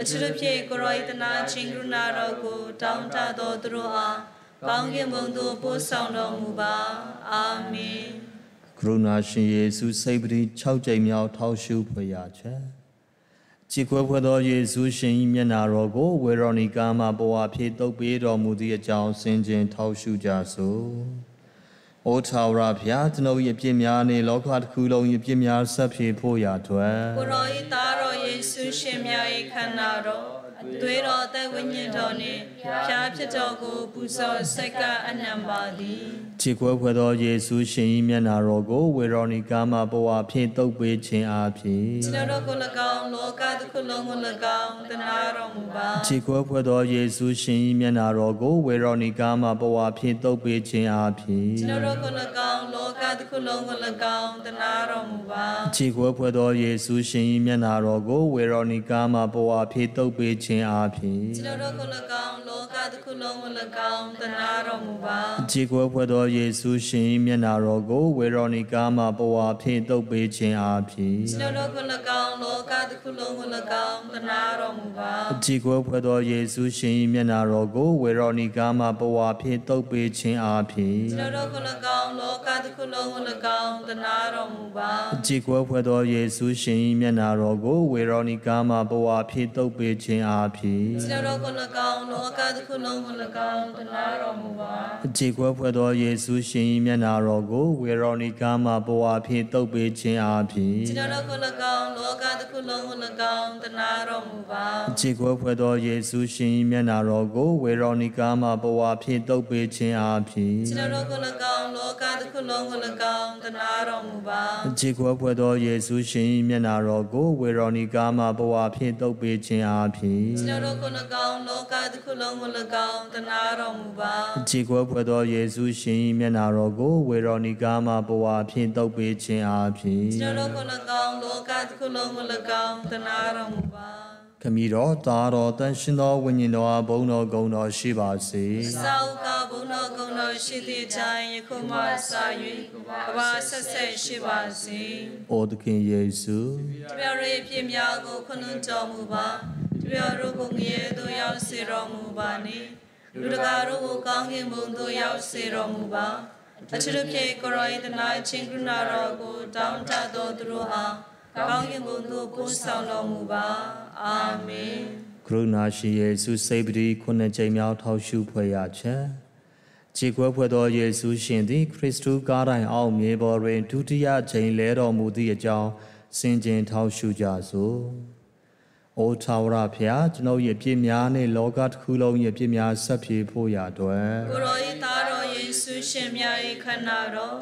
အချစ်တို့ဖြင့်ကိုရောဤတနာချင်းကရုဏာတော်ကိုတောင်းတတော်သူတို့အား ကောင်းကင်ဘုံသို့ပို့ဆောင်တော်မူပါအာမင်ကရုဏာရှင်ယေရှုစိတ်ပတိ6ကြိမ်မြောက်ထောက်ရှုဖွယ်ရချက်။ကြည်ခွဲဖွယ်သောယေရှုရှင်၏မျက်နာတော်ကိုဝေရောနီကာမှဘဝဖြစ်တုပ်ပေးတော်မူသည့်အကြောင်းဆင်ခြင်ထောက်ရှုကြစို့။အိုထာဝရဘုရားကျွန်ုပ်၏အပြစ်များနှင့်လောကတစ်ခုလုံး၏အပြစ်များဆက်ဖြေဖို့ရာအတွက်ကိုရောဤသားတော်ယေရှုရှင်မြတ်၏ခန္ဓာတော်အသွေးတော်အသက်ဝိညာဉ်တော်နှင့် ဖျားဖြစ်တော်ကိုပူဇော်ဆက်ကပ်အနံပါသည်ခြေခွဲဖွယ်သောယေရှုရှင်၏မျက်နာတော်ကိုဝေရောနီကာမှဘဝဖြင့်တုပ်ပေးခြင်းအပြင်ကျွန်တော်တို့ကို၎င်းလောကတစ်ခုလုံးကို၎င်းတနာတော်မူပါခြေခွဲဖွယ်သောယေရှုရှင်၏မျက်နာတော်ကိုဝေရောနီကာမှဘဝဖြင့်တုပ်ပေးခြင်းအပြင်ကျွန်တော်တို့ကို၎င်းလောကတစ်ခုလုံးကို၎င်းတနာတော်မူပါခြေခွဲဖွယ်သောယေရှုရှင်၏မျက်နာတော်ကိုဝေရောနီကာမှဘဝဖြင့်တုပ်ပေးခြင်းအပြင်ကျွန်တော်တို့ကို၎င်းလောကတစ်ခုလုံးကို၎င်းတနာတော်မူပါခြေခွဲဖွယ်သောယေရှုရှင်၏မျက်နာတော်ကိုဝေရောနီကာမှဘဝဖြင့်တုပ်ပေးခြင်းအပြင်ကျွန်တော်တို့ကို၎င်းလောကတစ်ခုလုံးကို၎င်းတနာတော်မူပါခြေခွဲဖွယ်သောယေရှုရှင်၏မျက်နာတော်ကိုဝေရောနီကာမှဘဝဖြင့်တုပ်ပေးခြင်းအပြင်ကျွန်တော်တို့ကို၎င်းလောကတစ်ခုလုံးကို၎င်းတနာတော်မူပါကြည်ကွယ်ဖွယ်သောယေရှုရှင်၏မျက်နာတော်ကိုဝေရောနီကာမှဘဝဖြင့်တုပ်ပေးခြင်းအပြင်ကျွန်တော်တို့ကို၎င်းလောကတစ်ခုလုံးကို၎င်းတနာတော်မူပါကြည်ကွယ်ဖွယ်သောယေရှုရှင်၏မျက်နာတော်ကိုဝေရောနီကာမှဘဝဖြင့်တုပ်ပေးခြင်းအပြင်ကျွန်တော်တို့ကို၎င်းလောကတစ်ခုလုံးကို၎င်းတနာတော်မူပါကြည်ကွယ်ဖွယ်သောယေရှုရှင်၏မျက်နာတော်ကိုဝေရောနီကာမှဘဝဖြင့်တုပ်ပေးခြင်းအပြင်ကျွန်တော်တို့ကို၎င်းလောကတစ်ခုလုံးကို၎င်းတနာတော်မူပါကြည်ကွယ်ဖွယ်သောယေရှုရှင်၏မျက်နာတော်ကိုဝေရောနီကာမှဘဝဖြင့်တုပ်ပေးခြင်းအပြင်ကျွန်တော်တို့ကို၎င်းလောကတစ်ခုလုံးကို၎င်းတနာတော်မူပါကြည်ကွယ်ဖွယ်သောယေရှုရှင်၏မျက်နာတော်ကိုဝေရောနီကာမှဘဝဖြင့်တုပ်ပေးခြင်းအပြင်ကျွန်တော်တို့ကို၎င်းလောကတစ်ခုလုံးကို၎င်းတနာတော်မူပါခမီတော်တာတော်တန်ရှင်သောဝိညာဉ်တော်အားဘုန်းတော်ဂုဏ်တော်ရှိပါစေသာဝကဘုန်းတော်ကုံတော်ရှိသည့်အတိုင်းယခုမှစ၍ကဘာဆက်ဆက်ရှိပါစေ။အိုသခင်ယေရှုတပြည့်ရဲ့ပြည့်မြောက်ကိုခွင့်လွှတ်တော်မူပါ တပြည့်တို့ကိုငရဲသို့ရောက်စေတော်မူပါနှင့်လူတကာတို့ကိုကောင်းကင်ဘုံသို့ရောက်စေတော်မူပါအထူးသဖြင့်ကိုရောဤတနာချင်းကရုဏာတော်ကိုတောင်းတတော်သူတို့အားကောင်းကင်ဘုံသို့ပို့ဆောင်တော်မူပါအာမင်ကရုဏာရှင်ယေရှုစိတ်ပတိခုနှစ်ကြိမ်မြောက်ထောက်ရှုဖွဲ့ရချက်။ခြေခွဲဖွဲ့သောယေရှုရှင်သည် ခရစ်တုကားတိုင်အောင်မြေပေါ်တွင်ဒုတိယကြိမ်လဲတော်မူသည့်အကြောင်းစင်ကြင်ထောက်ရှုကြစို့။ အိုထာဝရဖျားကျွန်ုပ်ရဲ့ပြစ်များနှင့်လောကတစ်ခုလုံးရဲ့ပြစ်များဆက်ပြေဖို့ရာအတွက်ကိုရောဤသားတော်ယေရှုရှင်မြတ်၏ခန္ဓာတော်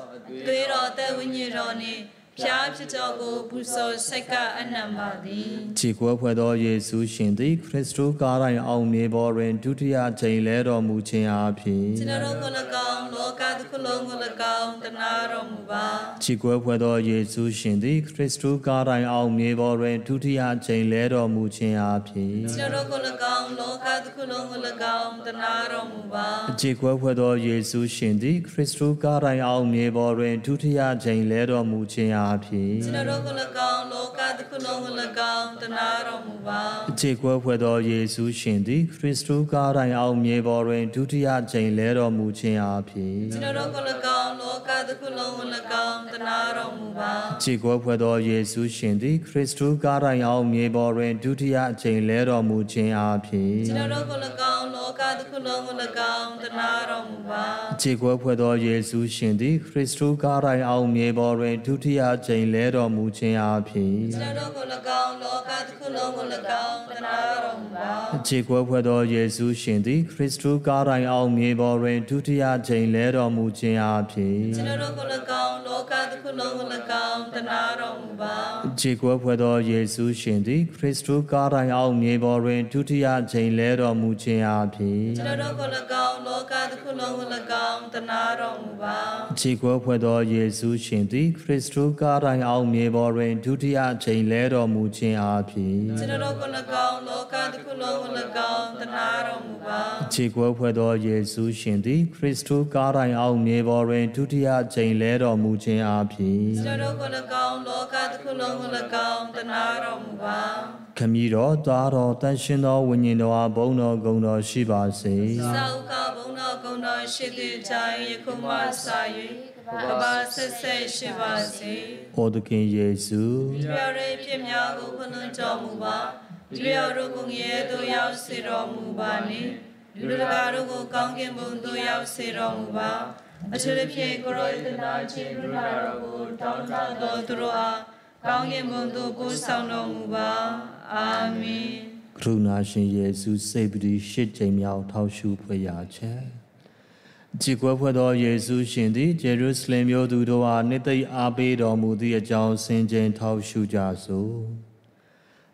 သွေးတော်သက်ဝိညာဉ်တော်နှင့် ဖျားဖြစ်တော်ကိုပူဇော်ဆက်ကပ်အနံပါသည်ခြေကွဲဖွဲ့သောယေရှုရှင်သည်ခရစ်တုကားတိုင်အောင်မြေပေါ်တွင်ဒုတိယကြိမ်လဲတော်မူခြင်းအပြင်ကျွန်တော်တို့ကို၎င်းလောကတစ်ခုလုံးကို၎င်းတနာတော်မူပါခြေကွဲဖွဲ့သောယေရှုရှင်သည်ခရစ်တုကားတိုင်အောင်မြေပေါ်တွင်ဒုတိယကြိမ်လဲတော်မူခြင်းအပြင်ကျွန်တော်တို့ကို၎င်းလောကတစ်ခုလုံးကို၎င်းတနာတော်မူပါခြေကွဲဖွဲ့သောယေရှုရှင်သည်ခရစ်တုကားတိုင်အောင်မြေပေါ်တွင်ဒုတိယကြိမ်လဲတော်မူခြင်းအပြင်ကျွန်တော်တို့ကို၎င်းလောကတစ်ခုလုံးကို၎င်းတနာတော်မူပါခြေကွဲဖွဲ့သောယေရှုရှင်သည်ခရစ်တုကားတိုင်အောင်မြေပေါ်တွင်ဒုတိယကြိမ်လဲတော်မူခြင်းအပြင်ကျွန်တော်တို့ကို၎င်းလောကတစ်ခုလုံးကို၎င်းတနာတော်မူပါခြေကွဲဖွဲ့သောယေရှုရှင်သည်ခရစ်တုကားတိုင်အောင်မြေပေါ်တွင်ဒုတိယအကြိမ်လဲတော်မူခြင်းအပြင်ကျွန်တော်တို့ကို၎င်း လောကတစ်ခုလုံးကို၎င်းတနာတော်မူပါခြေကွဲဖွဲ့သောယေရှုရှင်သည်ခရစ်တုကားတိုင်အောင်မြေပေါ်တွင်ဒုတိယအကြိမ်လဲတော်မူခြင်းအပြင်ကျွန်တော်တို့ကို၎င်းလောကတစ်ခုလုံးကို၎င်းတနာတော်မူပါခြေကွဲဖွဲ့သောယေရှုရှင်သည်ခရစ်တုကားတိုင်အောင်မြေပေါ်တွင်ဒုတိယအကြိမ်လဲတော်မူခြင်းအပြင်ကျွန်တော်တို့ကို၎င်းလောကတစ်ခုလုံးကို၎င်းင်းတနာတော်မူပါခြေကွယ်ဖွဲ့သောယေရှုရှင်သည်ခရစ်တုကားတိုင်းအောင်မြေပေါ်တွင်ဒုတိယချိန်လဲတော်မူခြင်းအဖြစ်ကျွန်တော်တို့ကို၎င်းလောကတစ်ခုလုံးကို၎င်းတနာတော်မူပါခြေကွယ်ဖွဲ့သောယေရှုရှင်သည်ခရစ်တုကားတိုင်းအောင်မြေပေါ်တွင်ဒုတိယချိန်လဲတော်မူခြင်းအဖြစ်ကျွန်တော်တို့ကို၎င်းလောကတစ်ခုလုံးကို၎င်းတနာတော်မူပါခြေကွယ်ဖွဲ့သောယေရှုရှင်သည်ခရစ်တုကားတိုင်းအောင်မြေပေါ်တွင်ဒုတိယချိန်လဲတော်မူခြင်းအဖြစ်ကျွန်တော်တို့ကို၎င်းလောကတစ်ခုလုံးကို၎င်းတနာတော်မူပါခမည်းတော်သားတော်တန်ရှင်သောဝိညာဉ်တော်အားဘုန်းတော်ဂုဏ်တော်ရှိပါစေသာဥကဘုံတော်ကုံတော်ရှိသည့်တိုင်ယခုမှစ၍ကဘာဆက်ဆက်ရှိပါစေ။ဩသခင်ယေရှုဒီရရဲ့ဖြစ်များကိုခွင့်လွှတ်တော်မူပါဒီရတို့ကိုငရဲတို့ရောက်စေတော်မူပါနှင့်လူတကာတို့ကိုကောင်းကင်ဘုံသို့ရောက်စေတော်မူပါအထူးသဖြင့်ကိုရောတနာချင်းလူနာတော်ကိုတောင်းတတော်သူတို့အားကောင်းကင်ဘုံသို့ပို့ဆောင်တော်မူပါအာမင် ကရုဏာရှင်ယေရှုစိတ်ပတိရှစ်ကြိမ်မြောက်ထောက်ရှုဖွယ်ရာချက်ကြည်ကွယ်ဖွဲ့သောယေရှုရှင်သည်ဂျေရုဆလင်မြို့သူတို့အားနှစ်သိမ့်အားပေးတော်မူသည့်အကြောင်းဆင်ခြင်ထောက်ရှုကြစို့။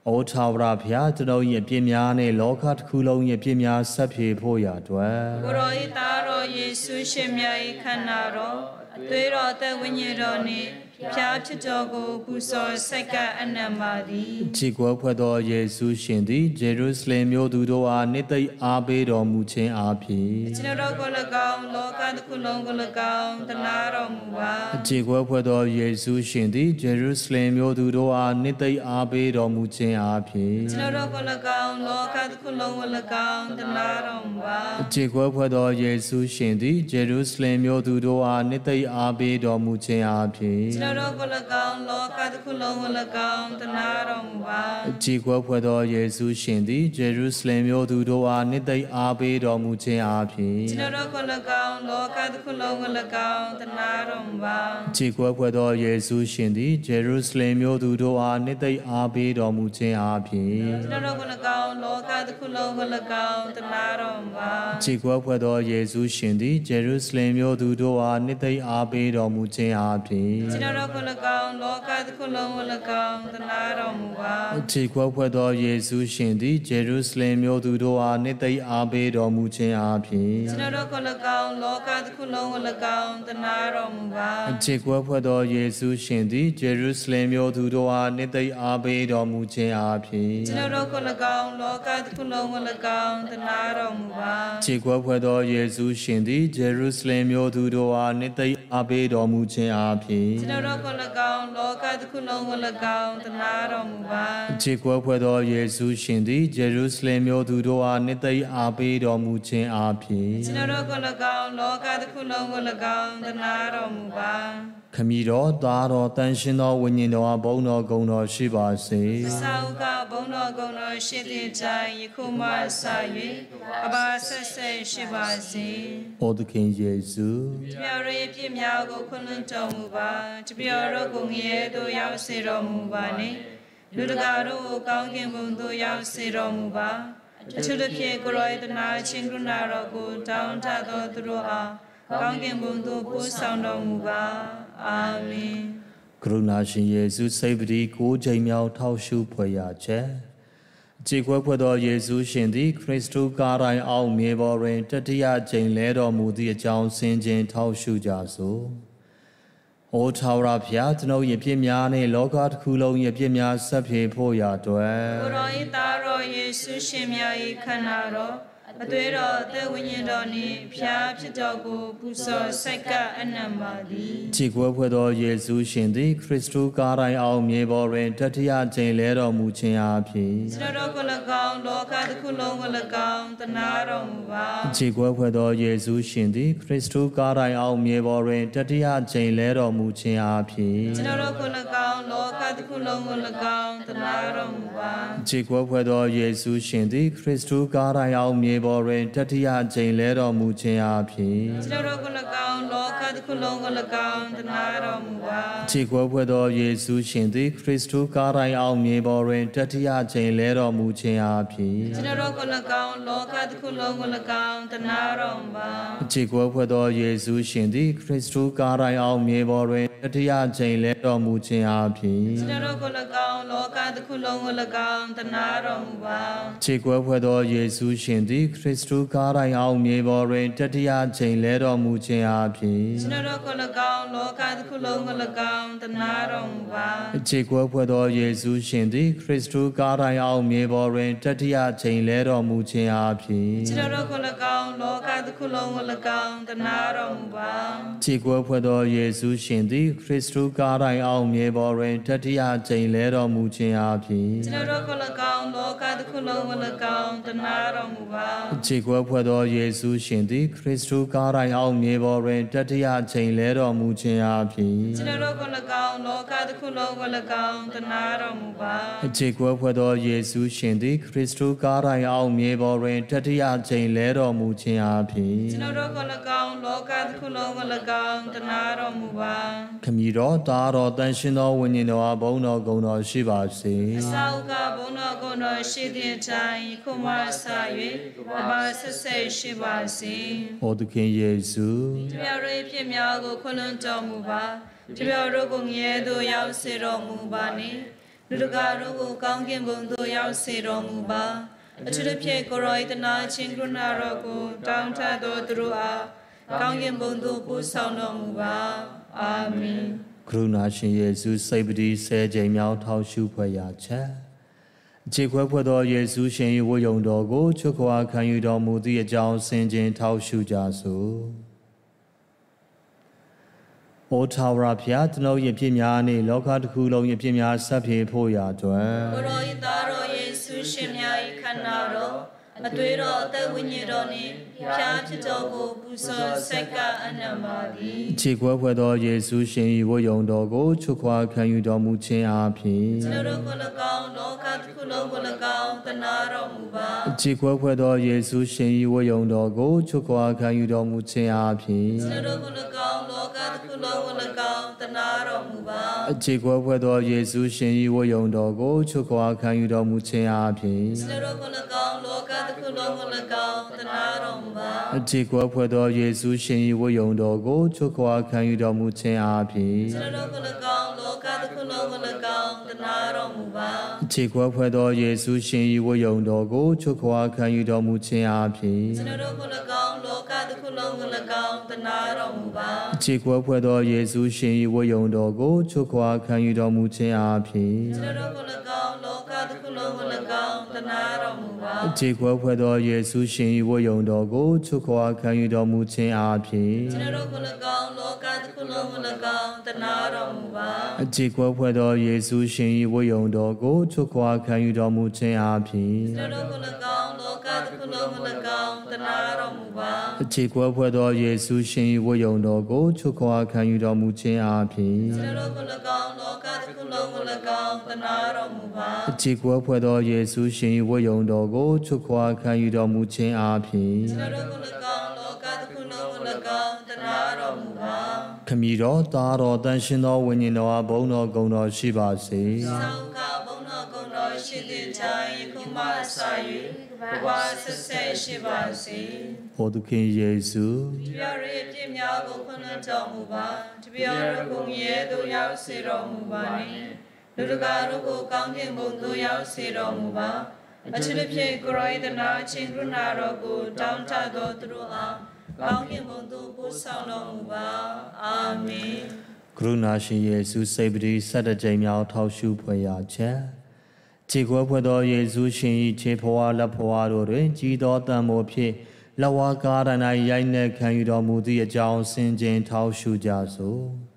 အိုထာဝရဘုရားကျွန်တော်၏အပြစ်များနှင့်လောကတစ်ခုလုံး၏အပြစ်များဆက်ဖြေဖို့ရာအတွက်ကိုရောဤသားတော်ယေရှုရှင်မြတ်၏ခန္ဓာတော်အသွေးတော်အသက်ဝိညာဉ်တော်နှင့် ဖျားဖြစ်တော်ကိုပူဇော်စိတ်ကအနံ့ပါသည်ခြေကွယ်ဖွဲ့သောယေရှုရှင်သည်ဂျေရုဆလင်မြို့သူတို့အားနှစ်သိမ့်အားပေးတော်မူခြင်းအပြင်ကျွန်တော်တို့ကို၎င်းလောကတစ်ခုလုံးကို၎င်းတနာတော်မူပါခြေကွယ်ဖွဲ့သောယေရှုရှင်သည်ဂျေရုဆလင်မြို့သူတို့အားနှစ်သိမ့်အားပေးတော်မူခြင်းအပြင်ကျွန်တော်တို့ကို၎င်းလောကတစ်ခုလုံးကို၎င်းတနာတော်မူပါခြေကွယ်ဖွဲ့သောယေရှုရှင်သည်ဂျေရုဆလင်မြို့သူတို့အားနှစ်သိမ့်အားပေးတော်မူခြင်းအပြင်ကျွန်တော်တို့ကို၎င်းလောကတစ်ခုလုံးကို၎င်းတနာတော်မူပါခြေကွယ်ဖွဲ့သောယေရှုရှင်သည်ဂျေရုဆလင်မြို့သူတို့အားနှစ်သိမ့်အားပေးတော်မူခြင်းအပြင်ကျွန်တော်တို့ကို၎င်းလောကတစ်ခုလုံးကို၎င်းတနာတော်မူပါခြေကွယ်ဖွဲ့သောယေရှုရှင်သည်ဂျေရုဆလင်မြို့သူတို့အားနှစ်သိမ့်အားပေးတော်မူခြင်းအပြင်ကျွန်တော်တို့ကို၎င်းလောကတစ်ခုလုံးကို၎င်းတနာတော်မူပါခြေကွယ်ဖွဲ့သောယေရှုရှင်သည်ဂျေရုဆလင်မြို့သူတို့အားနှစ်သိမ့်အားပေးတော်မူခြင်းအပြင်ကျွန်တော်တို့ကို၎င်းလောကတစ်ခုလုံးကို၎င်းတနာတော်မူပါခြေကွယ်ဖွဲ့သောယေရှုရှင်သည်ဂျေရုဆလင်မြို့သူတို့အားနှစ်သိမ့်အားပေးတော်မူခြင်းအပြင်ကျွန်တော်တို့ကို၎င်းလောကတစ်ခုလုံးကို၎င်းတနာတော်မူပါခြေကွယ်ဖွဲ့သောယေရှုရှင်သည်ဂျေရုဆလင်မြို့သူတို့အားနှစ်သိမ့်အားပေးတော်မူခြင်းအပြင်ကျွန်တော်တို့ကို၎င်းလောကတစ်ခုလုံးကို၎င်းတနာတော်မူပါခြေကွယ်ဖွဲ့သောယေရှုရှင်သည်ဂျေရုဆလင်မြို့သူတို့အားနှစ်သိမ့်အားပေးတော်မူခြင်းအပြင်ကျွန်တော်တို့ကို၎င်းလောကတစ်ခုလုံးကို၎င်းတနာတော်မူပါခြေကွယ်ဖွဲ့သောယေရှုရှင်သည်ဂျေရုဆလင်မြို့သူတို့အားနှစ်သိမ့်အားပေးတော်မူခြင်းအပြင်ကျွန်တော်တို့ကို၎င်းလောကတစ်ခုလုံးကို၎င်းတနာတော်မူပါခမည်းတော်သားတော်တန်ရှင်သောဝိညာဉ်တော်အားဘုန်းတော်ဂုဏ်တော်ရှိပါစေသာဥကဘုံတော်ကုံတော်ရှိသည့်တိုင်ယခုမှစ၍အဘာဆက်ဆက်ရှိပါစေ။ဩသခင်ယေရှုတပြည့်ရဲ့ပြည့်များကိုခွင့်လွှတ်တော်မူပါတပြည့်တော်ကိုငရဲသို့ရောက်စေတော်မူပါနှင့်လူတကာတို့ကိုကောင်းကင်ဘုံသို့ရောက်စေတော်မူပါအထူးသဖြင့်ကိုရောယတနာချင်းကရုဏာတော်ကိုတောင်းတသောသူတို့အားကောင်းကင်ဘုံသို့ပို့ဆောင်တော်မူပါ အာမင်ကရုဏာရှင်ယေရှုစိတ်ပတိကိုးချိန်မြောက်ထောက်ရှုဖွယ်ရချက်။ခြေခွဲဖွဲ့သောယေရှုရှင်သည် ခရစ်တုကားတိုင်းအောင်မြေပေါ်တွင်တတိယချိန်လဲတော်မူသည့်အကြောင်းဆင်ခြင်ထောက်ရှုကြစို့။အိုထာဝရဘုရားကျွန်ုပ်ရဲ့ပြစ်များနှင့်လောကတစ်ခုလုံးရဲ့ပြစ်များဆက်ဖြေဖို့ရာအတွက်ကိုရောဤသားတော်ယေရှုရှင်မြတ်၏ခန္ဓာတော် အသွေးတော်အသက်ဝိညာဉ်တော်နှင့်ဖျားဖြစ်တော်ကိုပူဇော်စိတ်ကအနံ့ပါသည်ခြေခွဲဖွဲ့သောယေရှုရှင်သည် ခရစ်တုကားတိုင်းအောင်မြေပေါ်တွင်တတိယချိန်လဲတော်မူခြင်းအပြင်ကျွန်တော်တို့ကို၎င်းလောကတစ်ခုလုံးကို၎င်းတနာတော်မူပါခြေခွဲဖွဲ့သောယေရှုရှင်သည်ခရစ်တုကားတိုင်းအောင်မြေပေါ်တွင်တတိယချိန်လဲတော်မူခြင်းအပြင်ကျွန်တော်တို့ကို၎င်းလောကတစ်ခုလုံးကို၎င်းတနာတော်မူပါခြေခွဲဖွဲ့သောယေရှုရှင်သည်ခရစ်တုကားတိုင်းအောင်မြေပပေါ်တွင်တတိယကြိမ်လဲတော်မူခြင်းအဖြစ်ကျွန်တော်တို့ကို၎င်းလောကတစ်ခုလုံးကို၎င်းတနာတော်မူပါခြေကွဲဖွဲ့သောယေရှုရှင်သည်ခရစ်တုကားတိုင်းအောင်မြေပေါ်တွင်တတိယကြိမ်လဲတော်မူခြင်းအဖြစ်ကျွန်တော်တို့ကို၎င်းလောကတစ်ခုလုံးကို၎င်းတနာတော်မူပါခြေကွဲဖွဲ့သောယေရှုရှင်သည်ခရစ်တုကားတိုင်းအောင်မြေပေါ်တွင်တတိယကြိမ်လဲတော်မူခြင်းအဖြစ်ကျွန်တော်တို့ကို၎င်းလောကတစ်ခုလုံးကို၎င်းတနာတော်မူပါခြေကွဲဖွဲ့သောယေရှုရှင်သည်ခရစ်တုကားတိုင်းအောင်မြေပေါ်တွင်တတိယကြိမ်လဲတော်မူခြင်းအဖြစ်ကျွန်တော်တို့ကို၎င်းလောကတစ်ခုလုံးကို၎င်းတနာတော်မူပါခြေကွဲဖွဲ့သောယေရှုရှင်သည်ခရစ်တုကားတိုင်းအောင်မြေပေါ်တွင်တတိယကြိမ်လဲတော်မူခြင်းအဖြစ်ကျွန်တော်တို့ကို၎င်းလောကတစ်ခုလုံးကို၎င်းတနာတော်မူပါခြေကွဲဖွဲ့သောယေရှုရှင်သည်ခရစ်တုကားတိုင်းအောင်မြေပေါ်တွင်တတိယကြိမ်လဲတော်မူခြင်းအဖြစ်ကျွန်တော်တို့ကို၎င်းလောကတစ်ခုလုံးကို၎င်းတနာတော်မူပါခြေကွဲဖွဲ့သောယေရှုရှင်သည်ခရစ်တုကားတိုင်းအောင်မြေပေါ်တွင်တတိယကြိမ်လဲတော်မူခြင်းအဖြစ်ကျွန်တော်တို့ကို၎င်းလောကတစ်ခုလုံးကို၎င်းတနာတော်မူပါခြေကွဲဖွဲ့သောယေရှုရှင်သည်ခရစ်တုကားတိုင်းအောင်မြေပေါ်တွင်တတိယကြိမ်လဲတော်မူခြင်းအဖြစ်ကျွန်တော်တို့ကို၎င်းလောကတစ်ခုလုံးကို၎င်းတနာတော်မူပါခမည်းတော်သားတော်တန်ရှင်သောဝိညာဉ်တော်အဘုံတော်ဂုဏ်တော်ရှိပါစေသာဝကဘုန်းတော်ကိုယ်တော်ရှိတဲ့အတိုင်းခုမှဆ၍အပါဆက်ဆက်ရှိပါစေဟောသခင်ယေရှုတပြည့်ရဖြစ်များကိုခွလွန်တော်မူပါတပြည့်တို့ကိုငရဲသို့ရောက်စေတော်မူပါနှင့်လူတကာတို့ကိုကောင်းကင်ဘုံသို့ရောက်စေတော်မူပါအထူးသဖြင့်ကိုရောဤတနာချင်းကရုဏာတော်ကိုတောင်းထသောသူတို့အားကောင်းကင်ဘုံသို့ပို့ဆောင်တော်မူပါအာမင်ကရုဏာရှင်ယေရှုစိတ်ပတိဆဲကြိမ်မြောက်ထောက်ရှုဖွဲ့ရာချက်အ ခြေခွဲဖွဲ့သောယေရှုရှင်၏ဝတ်ယုံတော်ကိုချွတ်ခွာခံယူတော်မူသည့်အကြောင်းဆင်ခြင်ထောက်ရှုကြစို့။အိုထာဝရဖျားကျွန်ုပ်၏ပြည့်များနှင့်လောကတစ်ခုလုံး၏ပြည့်များဆက်ပြေဖို့ရာအတွက်ကိုရောဤသားတော်ယေရှုရှင်မြတ်၏ခန္ဓာတော်အသွေးတော်အသက်ဝိညာဉ်တော်နှင့် ဖျားဖြစ်တော်ကိုပူဇော်ဆက်ကပ်အနံပါသည်ခြေခွဲဖွဲ့သောယေရှုရှင်၏ဝတ်ယုံတော်ကိုချွတ်ခွာခံယူတော်မူခြင်းအပြင်ကျွန်တော်တို့ကို၎င်းလောကတစ်ခုလုံးကို၎င်းတနာတော်မူပါခြေခွဲဖွဲ့သောယေရှုရှင်၏ဝတ်ယုံတော်ကိုချွတ်ခွာခံယူတော်မူခြင်းအပြင်ကျွန်တော်တို့ကို၎င်းလောကတစ်ခုလုံးကို၎င်းတနာတော်မူပါအခြေခွဲဖွဲ့သောယေရှုရှင်၏ဝတ်ယုံတော်ကိုချွတ်ခွာခံယူတော်မူခြင်းအပြင်ကျွန်တော်တို့ကို၎င်းလောကတစ်ခုလုံးကို၎င်းတနာတော်မူ ပါအခြေခွဲဖွဲ့သောယေရှုရှင်၏ဝတ်ယုံတော်ကိုချွတ်ခွာခံယူတော်မူခြင်းအပြင်ကျွန်တော်တို့ကို၎င်းလောကတစ်ခုလုံးကို၎င်းတနာတော်မူပါအခြေခွဲဖွဲ့သောယေရှုရှင်၏ဝတ်ယုံတော်ကိုချွတ်ခွာခံယူတော်မူခြင်းအပြင်ကျွန်တော်တို့ကို၎င်း လောကတစ်ခုလုံးကို၎င်းတနာတော်မူပါအခြေခွဲဖွဲ့သောယေရှုရှင်၏ဝတ်ယုံတော်ကိုချွတ်ခွာခံယူတော်မူခြင်းအပြင်ကျွန်တော်တို့ကို၎င်းလောကတစ်ခုလုံးကို၎င်းတနာတော်မူပါအခြေခွဲဖွဲ့သောယေရှုရှင်၏ဝတ်ယုံတော်ကိုချွတ်ခွာခံယူတော်မူခြင်းအပြင်ကျွန်တော်တို့ကို၎င်းလောကတစ်ခုလုံးကို၎င်းတနာတော်မူပါအခြေခွဲဖွဲ့သောယေရှုရှင်၏ဝတ်ယုံတော်ကိုချွတ်ခွာခံယူတော်မူခြင်းအပြင်ကျွန်တော်တို့ကို၎င်းလောကတစ်ခုလုံးကို၎င်းတနာတော်မူပါအခြေခွဲဖွဲ့သောယေရှုရှင်၏ဝတ်ယုံတော်ကိုချွတ်ခွာခံယူတော်မူခြင်းအပြင်ကျွန်တော်တို့ကို၎င်းလောကတစ်ခုလုံးကို၎င်းတနာတော်မူပါအခြေခွဲဖွဲ့သောယေရှုရှင်၏ဝတ်ယုံတော်ကိုချွတ်ခွာခံယူတော်မူခြင်းအပြင်ကျွန်တော်တို့ကို၎င်းလောက တစ်ခုလုံးကို၎င်းတနာတော်မူပါခမည်းတော်သားတော်တန်ရှင်သောဝိညာဉ်တော်အဘုံတော်ဂုဏ်တော်ရှိပါစေသောကဘုံတော်ကုံတော်ရှိသည့်တိုင်းယခုမှစ၍ဘဝဆက်ဆက်ရှိပါစေဟောသူခင်ယေရှုတပြည့်ရပြည့်များကိုခွင့်လွှတ်တော်မူပါတပြည့်တို့ကိုငရဲသို့ရောက်စေတော်မူပါနှင့်လူတကာတို့ကိုကောင်းကင်ဘုံသို့ရောက်စေတော်မူပါအချစ်ဖြင့်ကိုရိုင်းတနာချင်းကရုဏာတော်ကိုတောင်းတတော်သူတို့အား ကောင်းကင်ဘုံသို့ပို့ဆောင်တော်မူပါအာမင်ကရုဏာရှင်ယေရှုစိတ်ပတိဆက်တကြိမ်မြောက်ထောက်ရှုဖွယ်ရာချက်ခြေခွဲဖွဲ့သောယေရှုရှင်၏ခြေဖွားလက်ဖွားတို့တွင်ကြီးသောတန်မိုးဖြင့်လဝါကားရဏရိုက်နှက်ခံယူတော်မူသည့်အကြောင်းဆင်ခြင်ထောက်ရှုကြစို့။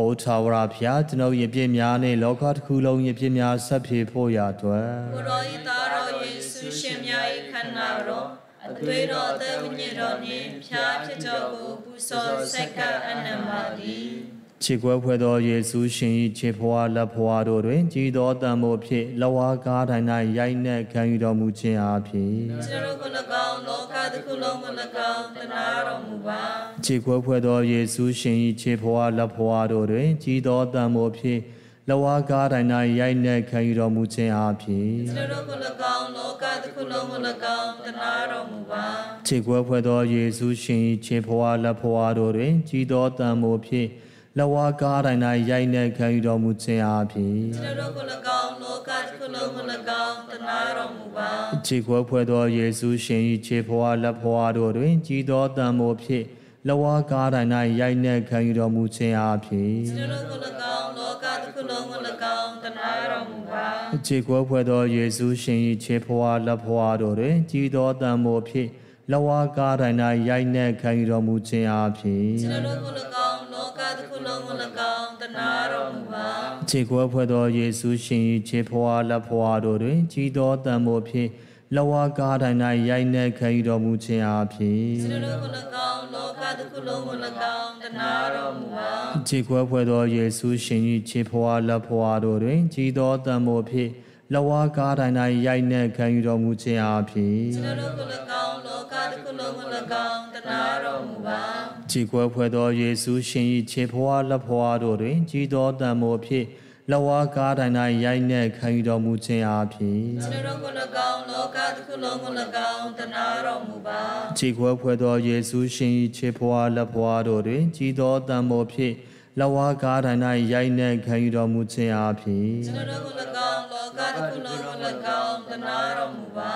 အိုထာဝရဖျားကျွန်ုပ်ရဲ့ပြည့်များနှင့်လောကတစ်ခုလုံးရဲ့ပြည့်များဆက်ပြေဖို့ရာအတွက်ကိုရောဤသားတော်ယေရှုရှင်မြတ်၏ခန္ဓာတော် အသွေးတော်အသက်ဝိညာဉ်တော်နှင့်ဖျားဖြစ်တော်ကိုပူဇော်ဆက်ကအနံပါသည်ခြေကွဲဖွဲ့သောယေရှုရှင်၏ခြေဖွာလက်ဖွာတို့တွင်ကြည်သောတန်ဖိုးဖြင့်လဝါကားတိုင်း၌ရိုက်နှက်ခံယူတော်မူခြင်းအဖြစ်ကျွန်တော်ကို၎င်းလောကတစ်ခုလုံးကို၎င်းတနာတော်မူပါခြေကွဲဖွဲ့သောယေရှုရှင်၏ခြေဖွာလက်ဖွာတို့တွင်ကြည်သောတန်ဖိုးဖြင့် လဝါကားတိုင်း၌ရိုက်နှက်ခံယူတော်မူခြင်းအဖြစ်ကျွန်တော်ကို၎င်းလောကတစ်ခုလုံးကို၎င်းတနာတော်မူပါခြေကွဲဖွဲ့သောယေရှုရှင်၏ခြေဖွာလက်ဖွာတို့တွင်ကြည်သောတန်ဖိုးဖြင့်လဝါကားတိုင်း၌ရိုက်နှက်ခံယူတော်မူခြင်းအဖြစ်ကျွန်တော်ကို၎င်းလောကတစ်ခုလုံးကို၎င်းတနာတော်မူပါခြေခွဲဖွဲ့သောယေရှုရှင်၏ခြေဖွာလက်ဖွာတို့တွင်ကြည်သောတန်ဖိုးဖြင့် လဝါကားတိုင်း၌ရိုက်နှက်ခံယူတော်မူခြင်းအဖြစ်ကျွန်တော်ကို၎င်းလောကတစ်ခုလုံးကို၎င်းတနာတော်မူပါခြေခွဲဖွဲ့သောယေရှုရှင်၏ခြေဖွာလက်ဖွာတို့တွင်ကြည်သောတန်ဖိုးဖြင့်လဝါကားတိုင်း၌ရိုက်နှက်ခံယူတော်မူခြင်းအဖြစ်ကျွန်တော်ကို၎င်းလောကတစ်ခုလုံးကို၎င်းတနာတော်မူပါခြေခွဲဖွဲ့သောယေရှုရှင်၏ခြေဖွာလက်ဖွာတို့တွင်ကြည်သောတန်ဖိုးဖြင့် လဝါကားတိုင်း၌ရိုက်နှက်ခံယူတော်မူခြင်းအဖြစ်ကျွန်တော်ကို၎င်းလောကတစ်ခုလုံးကို၎င်းတနာတော်မူပါခြေခွဲဖွဲ့သောယေရှုရှင်၏ခြေဖွာလက်ဖွာတို့တွင်ကြည်သောတန်ဖိုးဖြင့်လဝါကားတိုင်း၌ရိုက်နှက်ခံယူတော်မူခြင်းအဖြစ်ကျွန်တော်ကို၎င်းလောကတစ်ခုလုံးကို၎င်းတနာတော်မူပါခြေခွဲဖွဲ့သောယေရှုရှင်၏ခြေဖွာလက်ဖွာတို့တွင်ကြည်သောတန်ဖိုးဖြင့် လဝါကားတိုင်း၌ရိုက်နှက်ခံယူတော်မူခြင်းအဖြစ်ကျွန်တော်ကို၎င်းလောကတစ်ခုလုံးကို၎င်းတနာတော်မူပါခြေခွဲဖွဲ့သောယေရှုရှင်၏ခြေဖွာလက်ဖွာတို့တွင်ကြည်သောတန်ဖိုးဖြင့်လဝါကားတိုင်း၌ရိုက်နှက်ခံယူတော်မူခြင်းအဖြစ်ကျွန်တော်ကို၎င်းလောကတစ်ခုလုံးကို၎င်းတနာတော်မူပါ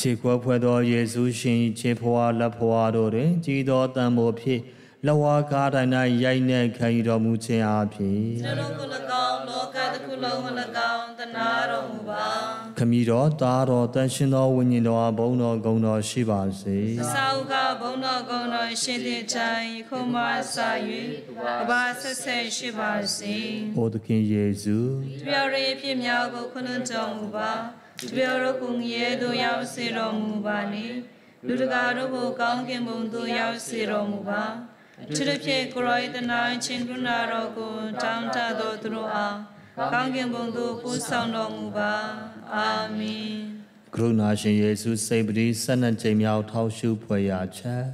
ခြေခွဲဖွဲ့သောယေရှုရှင်၏ခြေဖွာလက်ဖွာတို့တွင်ကြည်သောတန်ဖိုးဖြင့် လဝါကားတိုင်း၌ရိုက်နှက်ခံယူတော်မူခြင်းအဖြစ်ကျွန်တော်ကို၎င်းလောကတစ်ခုလုံးကို၎င်းတနာတော်မူပါခမည်းတော်တာတော်တန်ရှင်သောဝိညာဉ်တော်အဘုံတော်ဂုဏ်တော်ရှိပါစေအစာဥကဘုံတော်ကုံတော်ရှင်တဲ့တိုင်းခုမဆာ၍အဘာဆက်ဆက်ရှိပါစေ။အိုသခင်ယေရှုတပြည့်ရဖြစ်များကိုခွင့်လွှတ်တော်မူပါတပြည့်ရကုံရဲတို့ရောက်စေတော်မူပါနေလူတကာတို့ကိုကောင်းကင်ဘုံသို့ရောက်စေတော်မူပါ ချစ်တဲ့ဖြစ်ကိုရောဤတနာချင်းကရုဏာတော်ကိုတောင်းတတော်သူတို့အားကောင်းကင်ဘုံသို့ပို့ဆောင်တော်မူပါအာမင်ကရုဏာရှင်ယေရှုစိတ်ပတိဆက်နှံကြိမ်မြောက်ထောက်ရှုဖွယ်ရာချက်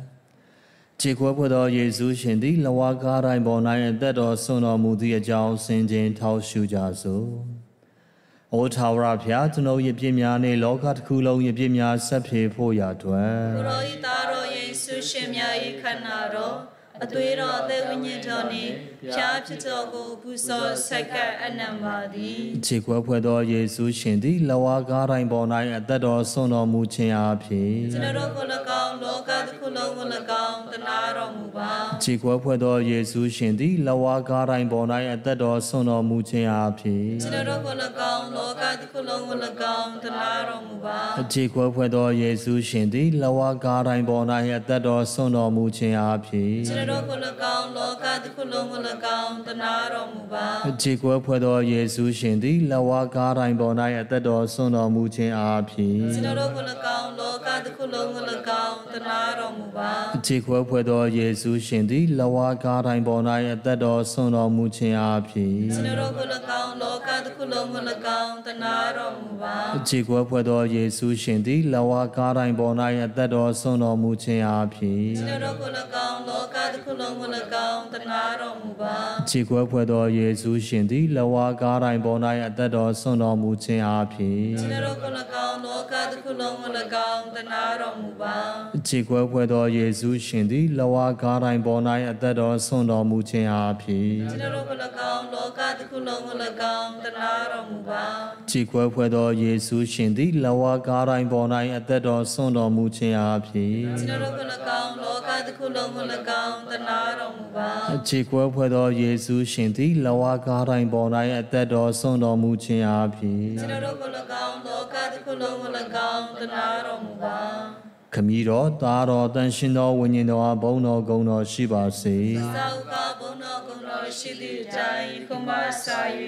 ခြေခွဲဖွယ်သောယေရှုရှင်သည်လဝါကားတိုင်းပေါ်၌အသက်တော်ဆွံ့တော်မူသည့်အကြောင်းဆင်ခြင်ထောက်ရှုကြစို့။အိုထာဝရဖျားကျွန်ုပ်ရဲ့ပြည့်များနှင့်လောကတစ်ခုလုံးရဲ့ပြည့်များဆက်ဖြေဖို့ရာအတွက်ကိုရောဤသားတော်ယေရှုရှင်မြတ်၏ခန္ဓာတော် အသွေးတော်အသက်ဝိညာဉ်တော်နှင့်ဖျားဖြစ်တော်ကိုပူဇော်ဆက်ကအနံပါသည်ခြေခွဲဖွဲ့သောယေရှုရှင်သည်လဝါကားတိုင်းပေါ်၌အသက်တော်ဆွံ့တော်မူခြင်းအဖြစ်ကျွန်တော်ကို၎င်းလောကတစ်ခုလုံးကို၎င်းတနာတော်မူပါခြေခွဲဖွဲ့သောယေရှုရှင်သည်လဝါကားတိုင်းပေါ်၌အသက်တော်ဆွံ့တော်မူခြင်းအဖြစ်ကျွန်တော်ကို၎င်းလောကတစ်ခုလုံးကို၎င်းတနာတော်မူပါခြေခွဲဖွဲ့သောယေရှုရှင်သည်လဝါကားတိုင်းပေါ်၌အသက်တော်ဆွံ့တော်မူခြင်းအဖြစ်ကျွန်တော်ကို၎င်းလောကတစ်ခုလုံးကို၎င်းတနာတော်မူပါခြေခွဲဖွဲ့သောယေရှုရှင်သည်လဝါကားတိုင်းပေါ်၌အသက်တော်ဆွံ့တော်မူခြင်းအဖြစ်ကျွန်တော်ကို၎င်းလောကတစ်ခုလုံးကို၎င်းတနာတော်မူပါခြေခွဲဖွဲ့သောယေရှုရှင်သည်လဝါကားတိုင်းပေါ်၌အသက်တော်ဆွံ့တော်မူခြင်းအဖြစ်ကျွန်တော်ကို၎င်းလောကတစ်ခုလုံးကို၎င်းတနာတော်မူပါခြေခွဲဖွဲ့သောယေရှုရှင်သည်လဝါကားတိုင်းပေါ်၌အသက်တော်ဆွံ့တော်မူခြင်းအဖြစ်ကျွန်တော်ကို၎င်းလောကတစ်ခုလုံးကို၎င်းတနာတော်မူပါခြေခွဲဖွဲ့သောယေရှုရှင်သည်လဝါကားတိုင်းပေါ်၌အသက်တော်ဆွံ့တော်မူခြင်းအဖြစ်ကျွန်တော်ကို၎င်းလောကတစ်ခုလုံးကို၎င်းတနာတော်မူပါခြေခွဲဖွဲ့သောယေရှုရှင်သည်လဝါကားတိုင်းပေါ်၌အသက်တော်ဆွံ့တော်မူခြင်းအဖြစ်ကျွန်တော်ကို၎င်းလောကတစ်ခုလုံးကို၎င်းတနာတော်မူပါခြေခွဲဖွဲ့သောယေရှုရှင်သည်လဝါကားတိုင်းပေါ်၌အသက်တော်ဆွံ့တော်မူခြင်းအဖြစ်ကျွန်တော်ကို၎င်းလောကတစ်ခုလုံးကို၎င်းတနာတော်မူပါခြေခွဲဖွဲ့သောယေရှုရှင်သည်လဝါကားတိုင်းပေါ်၌အသက်တော်ဆွံ့တော်မူခြင်းအဖြစ်ကျွန်တော်ကို၎င်းလောကတစ်ခုလုံးကို၎င်းတနာတော်မူပါခမည်းတော်သားတော်တန်ရှင်တော်ဝိညာဉ်တော်အဘုံတော်ဂုဏ်တော်ရှိပါစေသာဥကဘုံတော်ကုံတော်ရှိသည့်အတိုင်းခုမဆာ၍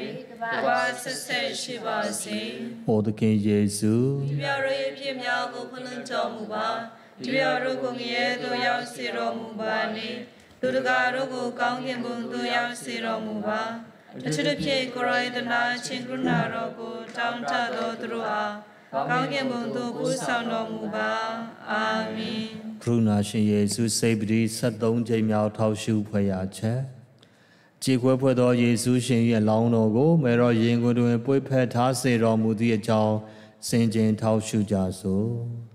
ဘာဆက်ဆက်ရှိပါစေ။အိုသခင်ယေရှုဒီပြရရဲ့ပြည့်များကိုဖွင့်လှစ်တော်မူပါ ဒီပြရကိုငရဲသို့ရောက်စေတော်မူပါနှင့်လူတကာတို့ကိုကောင်းကင်ဘုံသို့ရောက်စေတော်မူပါအထူးသဖြင့်ကိုရိုင်းတနာချင်းကရုဏာတော်ကိုတောင်းတတော်သူတို့အားကောင်းကင်ဘုံသို့ပို့ဆောင်တော်မူပါအာမင်ကရုဏာရှင်ယေရှုစိတ်ပတိ73ကြိမ်မြောက်ထောက်ရှုဖွယ်ရာချက်ကြည်ခွဲဖွဲ့သောယေရှုရှင်ရဲ့လောင်းတော်ကိုမေတော်ရင်ခွင်တွင်ပွေဖက်ထားစေတော်မူသည့်အကြောင်းစင်ကြင်ထောက်ရှုကြစို့။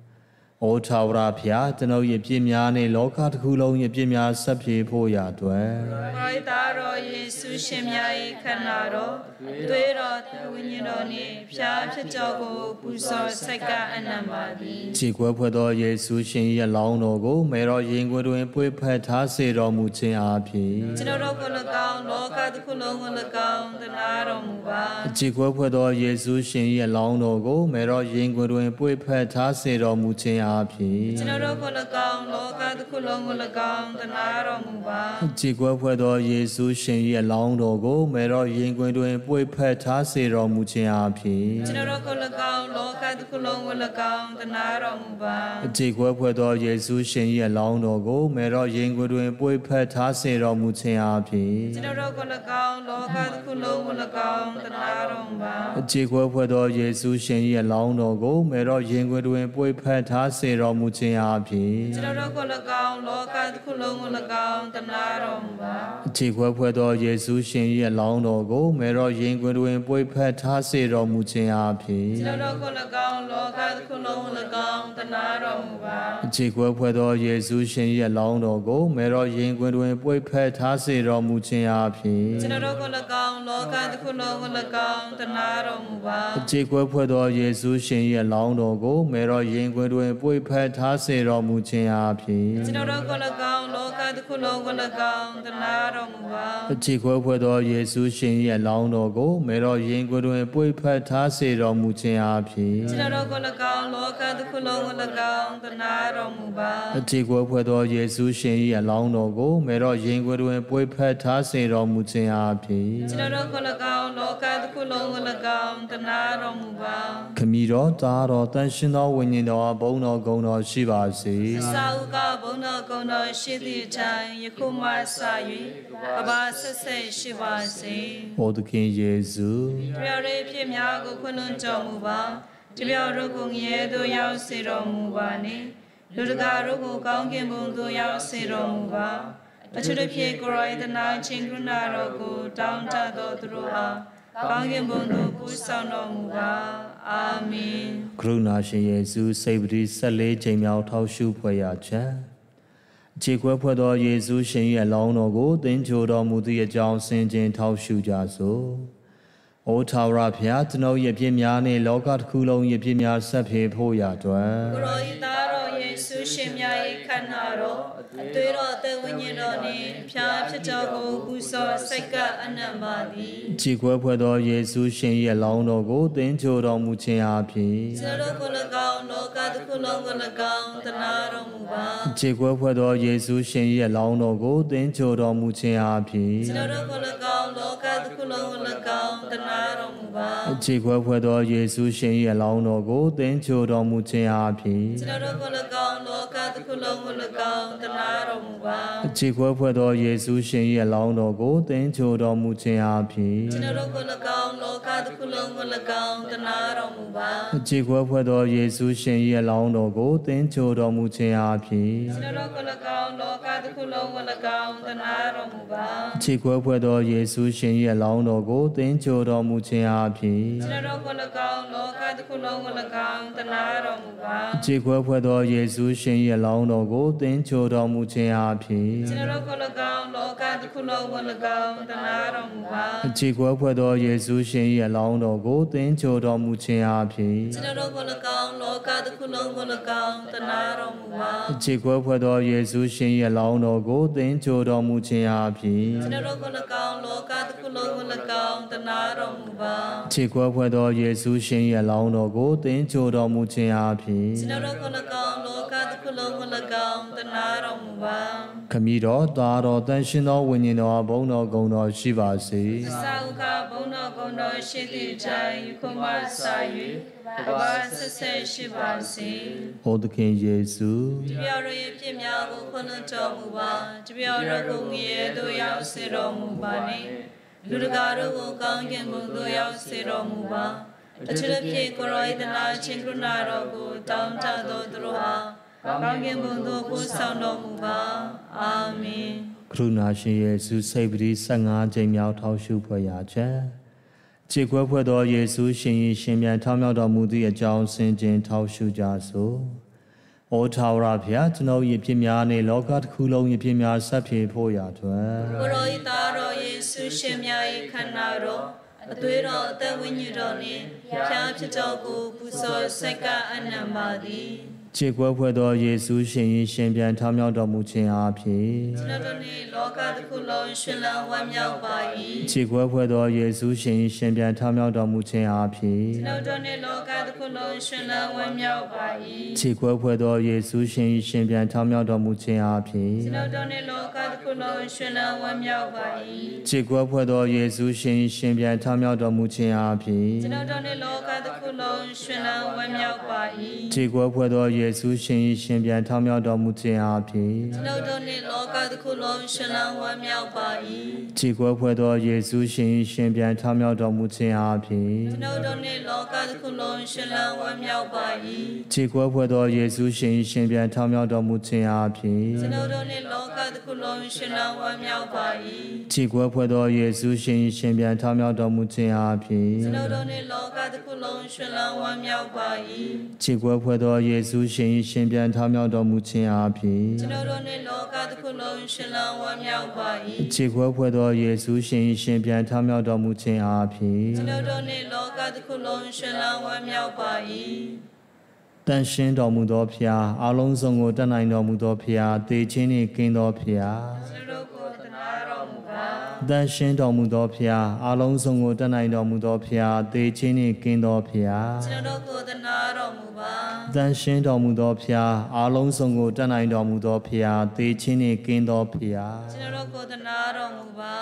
အိုထာဝရဖျားကျွန်ုပ်ရဲ့ပြည့်များနဲ့လောကတစ်ခုလုံးရဲ့ပြည့်များဆက်ပြေဖို့ရာအတွက်ပရိသတ်တော်ယေရှုရှင်မြတ်၏ခန္ဓာတော်သွေးတော်ဝိညာဉ်တော်နှင့်ဖျားဖြစ်ကြောကိုပူဇော်ဆက်ကအနံပါသည်ခြေခွဲဖွဲ့သောယေရှုရှင်ရဲ့လောင်းတော်ကိုမေတော်ရင်ခွင်တွင်ပွေဖက်ထားစေတော်မူခြင်းအပြင်ကျွန်တော်တို့ကို၎င်းလောကတစ်ခုလုံးကို၎င်းသနာတော်မူပါခြေခွဲဖွဲ့သောယေရှုရှင်ရဲ့လောင်းတော်ကိုမေတော်ရင်ခွင်တွင်ပွေဖက်ထားစေတော်မူခြင်းအပြင်ကျွန်တော်တို့ကို၎င်းလောကတစ်ခုလုံးကို၎င်းသနာတော်မူပါခြေခွဲဖွဲ့သောယေရှုရှင်ရဲ့လောင်းတော်ကိုမေတော်ရင်ခွင်တွင်ပွေဖက်ထားစေတော်မူခြင်းအပြင်ကျွန်တော်တို့ကို၎င်းလောကတစ်ခုလုံးကို၎င်းသနာတော်မူပါခြေခွဲဖွဲ့သောယေရှုရှင်ရဲ့လောင်းတော်ကိုမေတော်ရင်ခွင်တွင်ပွေဖက်ထားစေတော်မူခြင်းအပြင်ကျွန်တော်တို့ကို၎င်းလောကတစ်ခုလုံးကို၎င်းသနာတော်မူပါခြေခွဲဖွဲ့သောယေရှုရှင်ရဲ့လောင်းတော်ကိုမေတော်ရင်ခွင်တွင်ပွေဖက်ထားစေတော်မူခြင်းအပြင်ကျွန်တော်တို့ကို၎င်းလောကတစ်ခုလုံးကို၎င်းသနာတော်မူပါခြေခွဲဖွဲ့သောယေရှုရှင်ရဲ့လောင်းတော်ကိုမေတော်ရင်ခွင်တွင်ပွေဖက်ထားစေတော်မူခြင်းအပြင်ကျွန်တော်တို့ကို၎င်းလောကတစ်ခုလုံးကို၎င်းသနာတော်မူပါခြေခွဲဖွဲ့သောယေရှုရှင်ရဲ့လောင်းတော်ကိုမေတော်ရင်ခွင်တွင်ပွေဖက်ထားစေတော်မူခြင်းအပြင်ကျွန်တော်တို့ကို၎င်းလောကတစ်ခုလုံးကို၎င်းသနာတော်မူပါခြေခွဲဖွဲ့သောယေရှုရှင်ရဲ့လောင်းတော်ကိုမေတော်ရင်ခွင်တွင်ပွေဖက်ထားစေတော်မူခြင်းအပြင်ကျွန်တော်တို့ကို၎င်းလောကတစ်ခုလုံးကို၎င်းသနာတော်မူပါခြေခွဲဖွဲ့သောယေရှုရှင်ရဲ့လောင်းတော်ကိုမေတော်ရင်ခွင်တွင်ပွေဖက်ထားစေတော်မူခြင်းအပြင်ကျွန်တော်တို့ကို၎င်းလောကတစ်ခုလုံးကို၎င်းသနာတော်မူပါခြေခွဲဖွဲ့သောယေရှုရှင်ရဲ့လောင်းတော်ကိုမေတော်ရင်ခွင်တွင်ပွေဖက်ထားစေတော်မူခြင်းအပြင်ကျွန်တော်တို့ကို၎င်းလောကတစ်ခုလုံးကို၎င်းသနာတော်မူပါခမီတော်သားတော်တန်ရှင်သောဝိညာဉ်တော်ဘုန်းတော်ဂုဏ်တော်ရှိပါစေစာဥကဘုန်းတော်ကုံတော်ရှိသည့်အတိုင်းယခုမှစ၍အဘာဆက်ဆက်ရှိပါစေ။ဟောသခင်ယေရှုတပြောရဖြစ်များကိုခွင့်လွှတ်တော်မူပါတပြောတို့ကိုငရဲသို့ရောက်စေတော်မူပါနှင့်လူတကာတို့ကိုကောင်းကင်ဘုံသို့ရောက်စေတော်မူပါအထူးသဖြင့်ကိုရိုင်းတနာချင်းကရုဏာတော်ကိုတောင်းတတော်သူတို့အားကောင်းကင်ဘုံသို့ပို့ဆောင်တော်မူပါ အာမင်ကရုဏာရှင်ယေရှုစိတ်ပတိ14ချိန်မြောက်ထောက်ရှုဖွယ်ရချက်ခြေခွဲဖွဲ့သောယေရှုရှင်ရဲ့လောင်းတော်ကိုသင်ချိုတော်မူသည့်အကြောင်းဆင်ခြင်ထောက်ရှုကြစို့။ အိုထာဝရဘုရားကျွန်ုပ်ရဲ့ပြည့်များနှင့်လောကတစ်ခုလုံးရဲ့ပြည့်များဆက်ဖြေဖို့ရအတွက်ကိုရောဤသားတော်ယေရှုရှင်မြတ်၏ခန္ဓာတော်အသွေးတော်အသက်ဝိညာဉ်တော်နှင့်ဖျားဖြစ်တော်ကိုပူဇော်စိတ်ကအနံပါသည်ခြေခွဲဖွဲ့သောယေရှုရှင်ရဲ့လောင်းတော်ကိုသင်ချိုတော်မူခြင်းအပြင်ကျွန်တော်ကို၎င်းလောကတစ်ခုလုံးကို၎င်းတနာတော်မူပါခြေခွဲဖွဲ့သောယေရှုရှင်ရဲ့လောင်းတော်ကိုသင်ချိုတော်မူခြင်းအပြင်ကျွန်တော်ကို၎င်းလောကတစ်ခုလုံးကို၎င်းတနာ တော်မူပါခြေခွဲဖွဲ့သောယေရှုရှင်ရဲ့လောင်းတော်ကိုသင်ချိုတော်မူခြင်းအပြင်ကျွန်တော်ကို၎င်းလောကတစ်ခုလုံးကို၎င်းတနာတော်မူပါခြေခွဲဖွဲ့သောယေရှုရှင်ရဲ့လောင်းတော်ကိုသင်ချိုတော်မူခြင်းအပြင်ကျွန်တော်ကို၎င်းလောကတစ်ခုလုံးကို၎ င်းတနာတော်မူပါခြေခွဲဖွဲ့သောယေရှုရှင်ရဲ့လောင်းတော်ကိုသင်ချိုတော်မူခြင်းအပြင်ကျွန်တော်ကို၎င်းလောကတစ်ခုလုံးကို၎င်းတနာတော်မူပါခြေခွဲဖွဲ့သောယေရှုရှင်ရဲ့လောင်းတော်ကိုသင်ချိုတော်မူခြင်းအပြင်ကျွန်တော်ကို၎င်းလောကတစ်ခုလုံးကို၎င်းတနာတော်မူပါခြေခွဲဖွဲ့သောယေရှုရှင်ရဲ့လောင်းတော်ကိုသင်ချိုတော်မူခြင်းအပြင်ကျွန်တော်ကို၎င်းလောကတစ်ခုလုံးကို၎င်းတနာတော်မူပါခြေခွဲဖွဲ့သောယေရှုရှင်ရဲ့လောင်းတော်ကိုသင်ချိုတော်မူခြင်းအပြင်ကျွန်တော်ကို၎င်းလောကတစ်ခုလုံးကို၎င်းတနာတော်မူပါခြေခွဲဖွဲ့သောယေရှုရှင်ရဲ့လောင်းတော်ကိုသင်ချိုတော်မူခြင်းအပြင်ကျွန်တော်ကို၎င်းလောကတစ်ခုလုံးကို၎င်းတနာတော်မူပါခြေခွဲဖွဲ့သောယေရှုရှင်ရဲ့လောင်းတော်ကိုသင်ချိုတော်မူခြင်းအပြင်ကျွန်တော်ကို၎င်းလောကတစ်ခုခုလုံးကို၎င်းတနာတော်မူပါခမည်းတော်သားတော်တန်ရှင်သောဝိညာဉ်တော်ဘုန်းတော်ဂုဏ်တော်ရှိပါစေသာဥကဘုံတော်ကုံတော်ရှိသည့်တိုင်ယခုမှစ၍ကဘာဆက်ဆက်ရှိပါစေဟောသခင်ယေရှုတပြတော်ရဲ့ပြည့်များကိုခွင့်လွှတ်တော်မူပါတပြတော်ကိုငြဲတို့ရောက်စေတော်မူပါနှင့်လူတကာတို့ကိုကောင်းကင်ဘုံသို့ရောက်စေတော်မူပါအချစ်ဖြစ်ကိုရောဤတနာချင်းကရုဏာတော်ကိုတောင်းတတော်သူတို့ဟာကောင်းကင်ဘုံသို့ပို့ဆောင်တော်မူပါအာမင်ကရုဏာရှင်ယေရှုစိတ်ပတိ15ကြိမ်မြောက်ထောက်ရှုဖွဲ့ရချက် ခြေခွဲဖွဲ့သောယေရှုရှင်၏ရှင်ပြန်ထောက်မြောက်တော်မူသည့်အကြောင်းဆင်ခြင်ထောက်ရှုကြစို့။ဩထာဝရဖျားကျွန်ုပ်၏ဖြစ်များနှင့်လောကတစ်ခုလုံး၏ဖြစ်များဆက်ဖြေဖို့ရာအတွက်ကိုရောဤသားတော်ယေရှုရှင်မြတ်၏ခန္ဓာတော်အသွေးတော်အသက်ဝိညာဉ်တော်နှင့်ဖျားဖြစ်တော်ကိုပူဇော်စိတ်ကအနံပါသည် ခြေခွဲဖွဲ့သောယေရှုရှင်၏ရှင်ပြန်ထောက်မြောက်တော်မူခြင်းအဖြစ်ကျွန်တော်တို့နေ့လောကတစ်ခုလုံးရှင်လန်းဝမ်းမြောက်ပါ၏ခြေခွဲဖွဲ့သောယေရှုရှင်၏ရှင်ပြန်ထောက်မြောက်တော်မူခြင်းအဖြစ်ကျွန်တော်တို့နေ့လောကတစ်ခုလုံးရှင်လန်းဝမ်းမြောက်ပါ၏ခြေခွဲဖွဲ့သောယေရှုရှင်၏ရှင်ပြန်ထောက်မြောက်တော်မူခြင်းအဖြစ်ကျွန်တော်တို့နေ့လောကတစ်ခုလုံးရှင်လန်းဝမ်းမြောက်ပါ၏ခြေခွဲဖွဲ့သောယေရှုရှင်၏ရှင်ပြန်ထောက်မြောက်တော်မူခြင်းအဖြစ်ကျွန်တော်တို့နေ့လောကတစ်ခုလုံးရှင်လန်းဝမ်းမြောက်ပါ၏ခြေခွဲဖွဲ့သောယေရှုရှင်၏ရှင်ပြန်ထောက်မြောက်တော်မူခြင်းအဖြစ်ကျွန်တော်တို့နေ့လောကတစ်ခုလုံးရှင်လန်းဝမ်းမြောက်ပါ၏ခြေခွဲဖွဲ့သောယေရှုရှင်၏ရှင်ပြန်ထောက်မြောက်တော်မူခြင်းအဖြစ်ကျွန်တော်တို့နေ့လောကတစ်ခုလုံးရှင်လန်းဝမ်းမြောက်ပါ၏ခြေခွဲဖွဲ့သောယေရှုရှင်၏ရှင်ပြန်ထောက်မြောက်တော်မူခြင်းအဖြစ်ကျွန်တော်တို့နေ့လောကတစ်ခုလုံးရှင်လန်းဝမ်းမြောက်ပါ၏ခြေခွဲဖွဲ့သောယေရှုရှင်၏ရှင်ပြန်ထောက်မြောက်တော်မူခြင်းအဖြစ်ကျွန်တော်တို့နေ့လောကတစ်ခုလုံးရှင်လန်းဝမ်းမြောက်ပါ၏ခြေခွဲဖွဲ့သောယေရှုရှင်၏ရှင်ပြန်ထောက်မြောက်တော်မူခြင်းအဖြစ်ကျွန်တော်တို့နေ့လောကတစ်ခုလုံးရှင်လန်းဝမ်းမြောက်ပါ၏ခြေခွဲဖွဲ့သောယေရှုရှင်၏ရှင်ပြန်ထောက်မြောက်တော်မူခြင်းအဖြစ်ကျွန်တော်တို့နေ့လောကတစ်ခုလုံးရှင်လန်းဝမ်းမြောက်ပါ၏တန်ရှင်းတော်မူသောဖျားအလုံးစုံကိုတတ်နိုင်တော်မူသောဖျားတေခြင်းနှင့်ကင်းသောဖျားကျွန်တော်တို့ကိုတနာ တော်မူပါတန်ရှင်းတော်မူသောဖျားအလုံးစုံကိုတတ်နိုင်တော်မူသောဖျားတေခြင်းနှင့်ကင်းသောဖျားကျွန်တော်တို့ကိုတနာတော်မူပါတန်ရှင်းတော်မူသောဖျားအလုံးစုံကိုတတ်နိုင်တော်မူသောဖျားတေခြင်းနှင့်ကင်းသောဖျားကျွန်တော်တို့ကိုတနာတော်မူပါ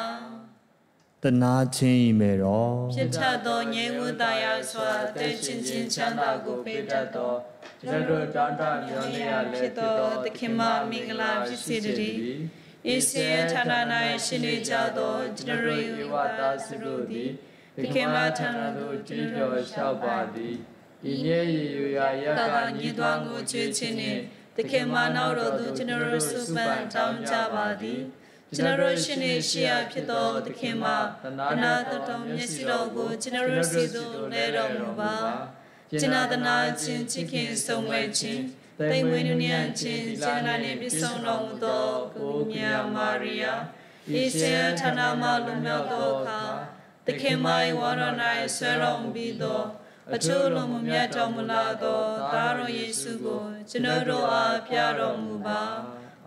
တနာခြင်းဤမေတော်ဖြစ်ထသောငြိမ်းဝတ်တရားစွာတည်ချင်းချင်းချမ်းသာကိုပေးတတ်သောကျွန်တော်တို့တောင်းတမျှော်လင့်ရလည်းဖြစ်သောသခင်မမင်္ဂလာဖြစ်စေတည်း ဤစေဌာန၌ရှင်နေကြသောကျွန်တော်ဧတို့ဝတာစုတို့သည်သခင်မထံသို့ကြည်တော်လျှောက်ပါသည်ဤညေရယူရာရကကကညီတော်ကိုချွေးခြင်းနှင့်သခင်မနောက်တော်သူကျွန်တော်တို့စုပန်တောင်းကြပါသည်ကျွန်တော်တို့ရှင်နေရှိရဖြစ်သောသခင်မအနာတတော်မျက်စိတော်ကိုကျွန်တော်တို့စီသို့လဲတော်မူပါကျွန်တော်တနာခြင်းချစ်ခင်ဆုံးဝဲခြင်း တိမ်ဝင်းဉာဏ်ချင်းစေနာနှင့်ပြည့်စုံတော်မူသောကိုမြတ်မာရိယာဤစေဌာနမှလွန်မြောက်သောအခါသခင်မ၏ဝါရ၌ဆွဲတော်မူပြီးသောအချို့လုံးမမြတ်တော်မူလာသောသားတော်ယေရှုကိုကျွန်တော်တို့အားပြတော်မူပါ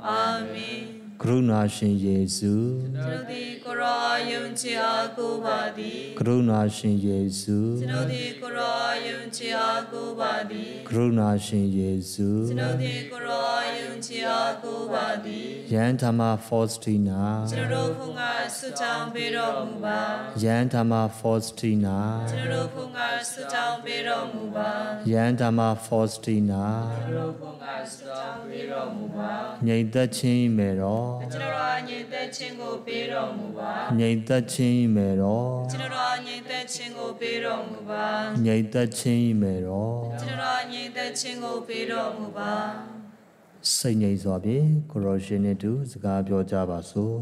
အာမင် ကရုဏာရှင်ယေရှုကျွန်တော်ဒီကိုရောအားယုံကြည်အားကိုးပါသည်ကရုဏာရှင်ယေရှုကျွန်တော်ဒီကိုရောအားယုံကြည်အားကိုးပါသည်ကရုဏာရှင်ယေရှုကျွန်တော်ဒီကိုရောအားယုံကြည်အားကိုးပါသည်ယန်ဓမ္မဖောစတီနာကျွန်တော်တို့ဖုန်ကဆုတောင်းပေးတော်မူပါယန်ဓမ္မဖောစတီနာကျွန်တော်တို့ဖုန်ကဆုတောင်းပေးတော်မူပါယန်ဓမ္မဖောစတီနာတို့ဘုံကစတော်ပေးတော်မူပါငြိမ်သက်ခြင်းဤမေတော်ကျွန်တော်တို့အားညီသက်ခြင်းကိုပေးတော်မူပါငြိမ်သက်ခြင်းဤမေတော်ကျွန်တော်တို့အားညီသက်ခြင်းကိုပေးတော်မူပါငြိမ်သက်ခြင်းဤမေတော်ကျွန်တော်အားညီသက်ခြင်းကိုပေးတော်မူပါစိတ်ငြိမ်စွာဖြင့်ကိုရောရှင်နဲ့တူစကားပြောကြပါစို့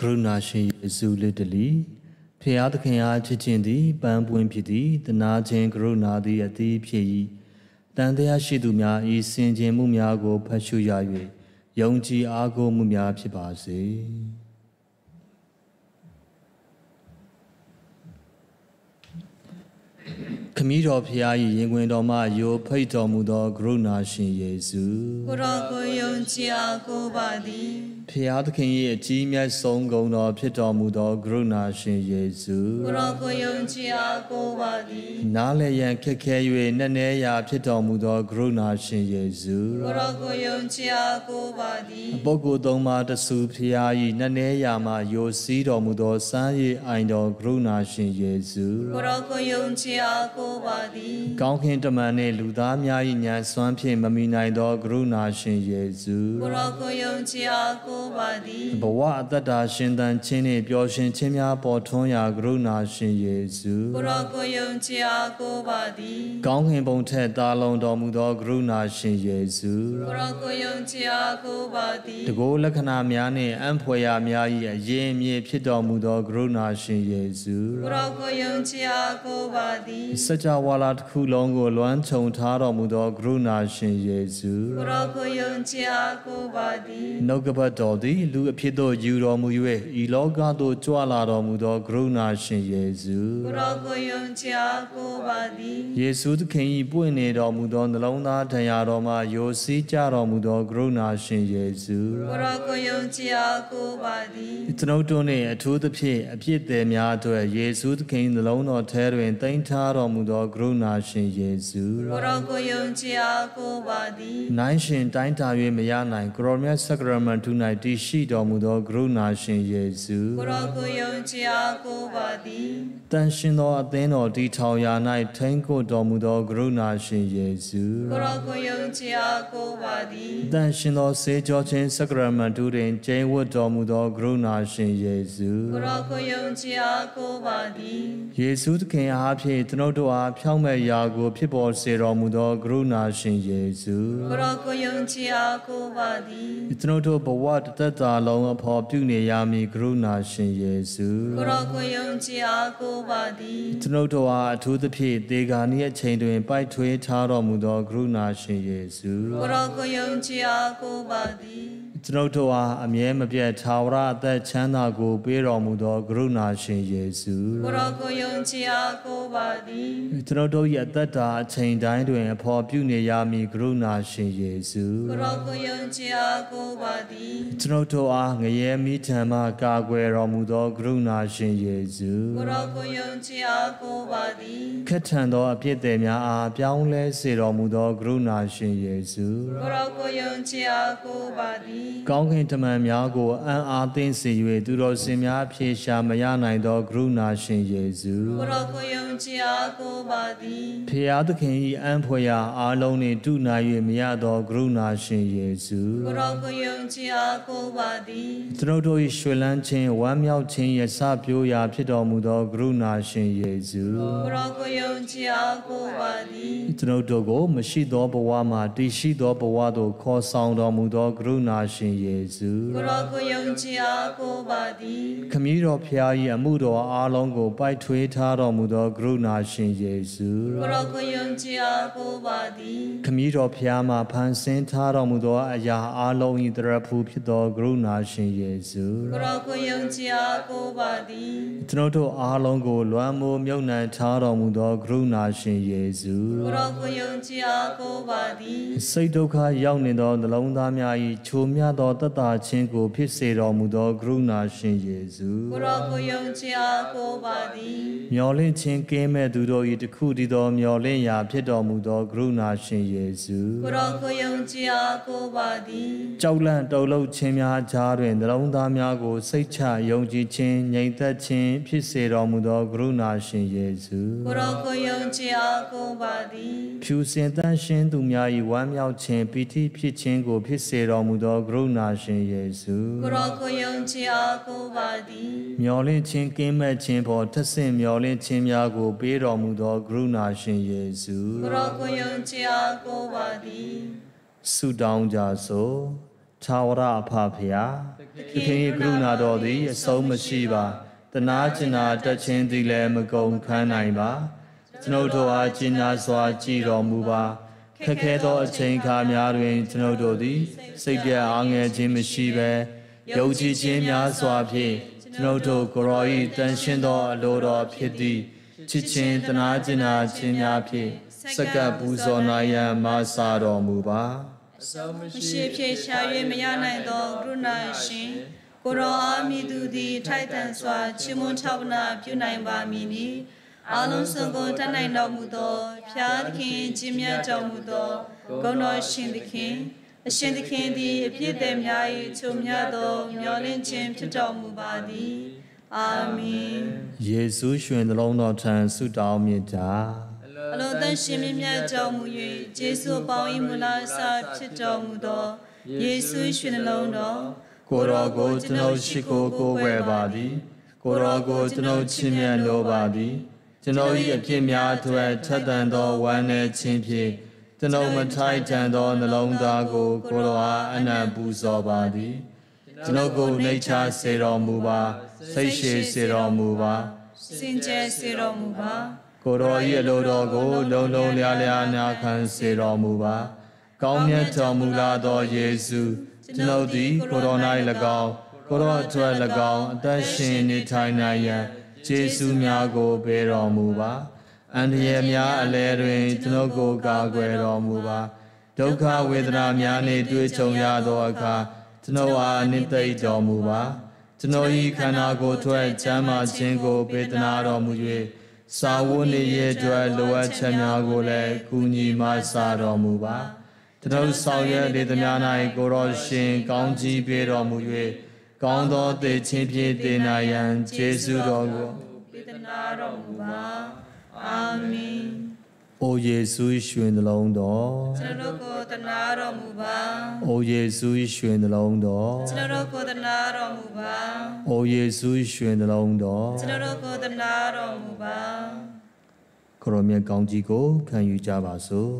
ကရုဏာရှင်ယေရှုလစ်တလီဖျားသခင်အားချစ်ခြင်းသည်ပန်းပွင့်ဖြစ်သည်တနာခြင်းကရုဏာသည်အသီးဖြစ်၏တန်တရားရှိသူများဤစင်ကြင်မှုများကိုဖတ်ရှုရ၍ယုံကြည်အားကိုးမှုများဖြစ်ပါစေခမည်းတော်ဖျား၏ရင်ခွင်တော်မှယိုဖိတ်တော်မူသောကရုဏာရှင်ယေရှုကိုရောကိုယုံကြည်အားကိုးပါသည် ဖျားသခင်၏အကြီးမြတ်ဆုံးဂုဏ်တော်ဖြစ်တော်မူသောကရုဏာရှင်ယေရှုကိုရောကိုယုံကြည်အားကိုးပါသည်နားလည်ရန်ခက်ခဲ၍နက်နဲရာဖြစ်တော်မူသောကရုဏာရှင်ယေရှုကိုရောကိုယုံကြည်အားကိုးပါသည်ပုဂ္ဂိုလ်သုံးပါးတဆူဖျား၏နက်နဲရာမှယိုစီးတော်မူသောစမ်းရည်အိုင်တော်ကရုဏာရှင်ယေရှုကိုရောကိုယုံကြည်အားကိုးပါသည်ကောင်းခင်တမန်နှင့်လူသားများ၏ဉာဏ်စွမ်းဖြင့်မမီနိုင်သောကရုဏာရှင်ယေရှုကိုရောကိုယုံကြည်အားကိုးပါသည်ဘဝအသက်တာရှင်သန်ခြင်းနှင့်ပျော်ရွှင်ခြင်းများပေါ်ထွန်းရာကရုဏာရှင်ယေရှုကိုရောကိုယုံကြည်အားကိုးပါသည်ကောင်းခင်ဘုံထက်တာလုံတော်မူသောကရုဏာရှင်ယေရှုကိုရောကိုယုံကြည်အားကိုးပါသည်တကိုးလက္ခဏာများနှင့်အံ့ဖွယ်ရာများ၏အရင်အမြစ်ဖြစ်တော်မူသောကရုဏာရှင်ယေရှုကိုရောကိုယုံကြည်အားကိုးပါသည်စัจ java လာတစ်ခုလုံးကိုလွမ်းခြုံထားတော်မူသောကရုဏာရှင်ယေရှုကိုရောကိုယုံကြည်အားကိုးပါသည်နှုတ်ကပတ်တော်တော်သည် လူအဖြစ်သို့ယူတော်မူ၍ဤလောကသို့ကြွလာတော်မူသောကရုဏာရှင်ယေရှုကိုရောကိုယုံကြည်အားကိုးပါသည်ယေရှုသခင်၏ပွင့်နေတော်မူသောနှလုံးသားတရားတော်မှာယိုစီးကြတော်မူသောကရုဏာရှင်ယေရှုကိုရောကိုယုံကြည်အားကိုးပါသည်ကျွန်ုပ်တို့နှင့်အထူးသဖြင့်အပြစ်သည်များအတွက်ယေရှုသခင်နှလုံးတော်ထဲတွင်တိမ်ထားတော်မူသောကရုဏာရှင်ယေရှုကိုရောကိုယုံကြည်အားကိုးပါသည်နိုင်ရှင်တိုင်းတာ၍မရနိုင်ကရောမြတ်စကရမန်ထု၌တည်ရှိတော်မူသောကရုဏာရှင်ယေရှုကိုရောကိုယုံကြည်အားကိုးပါသည်တန်ရှင်သောအသင်းတော်တည်ထောင်ရာ၌ထိန်ကိုတော်မူသောကရုဏာရှင်ယေရှုကိုရောကိုယုံကြည်အားကိုးပါသည်တန်ရှင်သောစေကြောခြင်းစကရမန်ထုတွင်ကျင်းဝတ်တော်မူသောကရုဏာရှင်ယေရှုကိုရောကိုယုံကြည်အားကိုးပါသည်ယေရှုသခင်အားဖြင့်ကျွန်ုပ်တို့အားဖြောင့်မတ်ရာကိုဖြစ်ပေါ်စေတော်မူသောကရုဏာရှင်ယေရှုကိုရောကိုယုံကြည်အားကိုးပါသည်ကျွန်ုပ်တို့ဘဝတစ်သက်တာလုံးအဖို့ပြုနေရမည်ကရုဏာရှင်ယေရှုကိုရောကိုယုံကြည်အားကိုးပါသည်ကျွန်ုပ်တို့အားအထူးသဖြင့်ဒေဂာနိအချိန်တွင် ပိုက်ထွေးထားတော်မူသောကရုဏာရှင်ယေရှုကိုရောကိုယုံကြည်အားကိုးပါသည် ကျွန်ုပ်တို့အားအမြဲမပြတ်သာဝရအသက်ချမ်းသာကို ပေးတော်မူသောကရုဏာရှင်ယေရှုကိုရောကိုယုံကြည်အားကိုးပါသည်ကျွန်ုပ်တို့၏အသက်တာအချိန်တိုင်းတွင်အဖို့ပြုနေရမည်ကရုဏာရှင်ယေရှုကိုရောကိုယုံကြည်အားကိုးပါသည်ကျွန်ုပ်တို့အားငရဲမိထံမှကာကွယ်တော်မူသောကရုဏာရှင်ယေရှုကိုရောကိုယုံကြည်အားကိုးပါသည်ခက်ထန်သောအပြစ်သည်များအားပြောင်းလဲစေတော်မူသောကရုဏာရှင်ယေရှုကိုရောကိုယုံကြည်အားကိုးပါသည်ကောင်းကင်တမန်များကိုအံ့အားသင့်စေ၍သူတော်စင်များဖြေရှာမရနိုင်သောကရုဏာရှင်ယေရှုကိုရောကိုယုံကြည်အားကိုးပါသည်ဖျားသခင်၏အံ့ဖွယ်ရာအားလုံးနှင့်တုနာ၍မရသောကရုဏာရှင်ယေရှုကိုရောကိုယုံကြည်အားကိုးပါသည်ကျွန်ုပ်တို့၏ရွှေလန်းခြင်းဝမ်းမြောက်ခြင်းရစပြိုးရာဖြစ်တော်မူသောကရုဏာရှင်ယေရှုကိုရောကိုယုံကြည်အားကိုးပါသည်ကျွန်ုပ်တို့ကိုမရှိသောဘဝမှတည်ရှိသောဘဝသို့ခေါ်ဆောင်တော်မူသောကရုဏာရှင်ယေရှုကိုရောကိုယုံကြည်အားကိုးပါသည်ခမည်းတော်ဖျား၏အမှုတော်အားလုံးကို ပိုက်ထွေးထားတော်မူသောကရုဏာရှင်ယေရှုကိုရောကိုယုံကြည်အားကိုးပါသည်ခမည်းတော်ဖျားမှဖန်ဆင်းထားတော်မူသောအရာအားလုံး၏တရဖူဖြစ်သောကရုဏာရှင်ယေရှုကိုရောကိုယုံကြည်အားကိုးပါသည်ကျွန်ုပ်တို့အားလုံးကိုလွမ်းမိုးမြုပ်နှံထားတော်မူသောကရုဏာရှင်ယေရှုကိုရောကိုယုံကြည်အားကိုးပါသည်စိတ်ဒုက္ခရောက်နေသောနှလုံးသားများ၏ချိုမြသောတတ်တာခြင်းကို ဖြစ်စေတော်မူသောကရုဏာရှင်ယေရှုကိုရောကိုယုံကြည်အားကိုးပါသည်မျော်လင့်ခြင်းကင်းမဲ့သူတို့၏တခုတည်းသောမျော်လင့်ရာဖြစ်တော်မူသောကရုဏာရှင်ယေရှုကိုရောကိုယုံကြည်အားကိုးပါသည်ကြောက်လန့်တုန်လှုပ်ခြင်းများကြားတွင်နှလုံးသားများကို စိတ်ချယုံကြည်ခြင်းငြိမ်သက်ခြင်းဖြစ်စေတော်မူသောကရုဏာရှင်ယေရှုကိုရောကိုယုံကြည်အားကိုးပါသည်ဖြူစင်တန်းရှင်းသူများ၏ဝမ်းမြောက်ခြင်းပီတိဖြစ်ခြင်းကို ဖြစ်စေတော်မူသောကရုဏာရှင်ယေရှုကိုရောကိုယုံကြည်အားကိုးပါသည်မျော်လင့်ခြင်းကင်းမဲ့ခြင်းပေါ်ထက်ဆင့်မျော်လင့်ခြင်းများကို ပေးတော်မူသောကရုဏာရှင်ယေရှုကိုရောကိုယုံကြည်အားကိုးပါသည်ဆုတောင်းကြစို့သာဝရအဖဖျားသခင်၏ကရုဏာတော်သည်အဆုံးမရှိပါတနာကျင်နာတက်ခြင်းသည်လည်းမကုန်ခန်းနိုင်ပါကျွန်ုပ်တို့အားကျင်နာစွာကြည်တော်မူပါခက်ခဲသောအချိန်အခါများတွင်ကျွန်ုပ်တို့သည် စိတ်ပြတ်အားငယ်ခြင်းမရှိဘဲယုံကြည်ခြင်းများစွာဖြင့်ကျွန်ုပ်တို့ကိုရောဤတန်ရှင်းသောအလိုတော်ဖြစ်သည့်ချစ်ခြင်းတနာကျင်နာခြင်းများဖြင့်စက္ကပ်ပူဇော်နိုင်ရန်မဆာတော်မူပါအဆုံးမမရှိရှိဖြေရှာ၍မရနိုင်သောကရုဏာရှင်ကိုရောအားမိသူသည်ထိုက်တန်စွာချီးမွမ်းထောက်ပနာပြုနိုင်ပါမည်နီအလုံးစုံကိုတတ်နိုင်တော်မူသောဖျားသခင်ကြီးမြတ်တော်မူသောဂုဏ်တော်ရှင်သခင် အရှင်သခင်သည်အပြည့်သည်များ၏ချုံမြတ်သောမျော်လင့်ခြင်းဖြစ်တော်မူပါသည်အာမင်ယေရှုရှင်နှလုံးတော်ထံဆုတောင်းမြတ်တာအလုံးသန့်ရှင်မြတ်မြတ်တော်မူ၍ယေရှုပေါင်း၏မူလအစဖြစ်တော်မူသောယေရှုရှင်နှလုံးတော်ကိုရောကိုကျွန်ုပ်ရှိကိုကိုယ်ွယ်ပါသည်ကိုရောကိုကျွန်ုပ်ချီးမြှောက်လိုပါသည်ကျွန်ုပ်၏အပြစ်များအတွက်ထက်သန်သောဝမ်းနည်းခြင်းဖြင့် ကျွန်ုပ်မထိုက်တန်သောနှလုံးသားကိုကိုရောအားအနံ့ပူဇော်ပါသည်ကျွန်ုပ်ကိုနှိတ်ချစေတော်မူပါစိတ်ရှည်စေတော်မူပါစင်ကြယ်စေတော်မူပါကိုရော၏အလိုတော်ကို လုံလုံလျားလျားနာခံစေတော်မူပါကောင်းမြတ်တော်မူလာသောယေရှုကျွန်ုပ်သည်ကိုရိုနာ၏၎င်းကိုရောအတွက်၎င်းအသက်ရှင်နေထိုင်နိုင်ရန်ယေရှုများကိုပေးတော်မူပါ အန္တရာယ်များအလဲတွင်ကျွန်ုပ်ကိုကာကွယ်တော်မူပါဒုက္ခဝေဒနာများနှင့်တွေ့ကြုံရသောအခါကျွန်ုပ်အားအနှစ်သိမ့်တော်မူပါကျွန်ုပ်၏ခန္ဓာကိုယ်ထွက်ချမ်းသာခြင်းကိုပေးသနာတော်မူ၍စာဝတ်နေရအတွက်လိုအပ်ချက်များကိုလည်းကူညီမဆာတော်မူပါကျွန်ုပ်ဆောင်ရွက်လေသမျှ၌ကိုရောရှင်ကောင်းကြီးပေးတော်မူ၍ကောင်းသောသေခြင်းဖြင့်တည်နာရန်ယေရှုတော်ကိုပေးသနာတော်မူပါ အာမင်အိုယေရှုရွှင်နှလုံးတော်ကျွန်တော်ကိုသနာတော်မူပါအိုယေရှုရွှင်နှလုံးတော်ကျွန်တော်ကိုသနာတော်မူပါအိုယေရှုရွှင်နှလုံးတော်ကျွန်တော်ကိုသနာတော်မူပါခရောမြတ်ကောင်းကြီးကိုခံယူကြပါစို့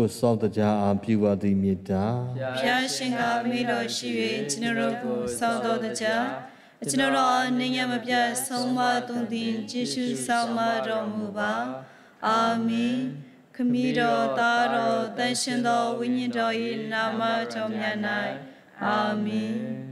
ကိုစောင့်တရားအားပြုပါသည်မေတ္တာဖျားရှင်ကမိတော်ရှိ၍ကျွန်တော်တို့ကိုစောင့်တော်တရားကျွန်တော်တို့အားနေရမပြတ်ဆုံးမသွန်သင်ယေရှုဆောင်မတော်မူပါအာမင်ခမည်းတော်သားတော်တန်ရှင်သောဝိညာဉ်တော်၏နာမတော်မြတ်၌အာမင်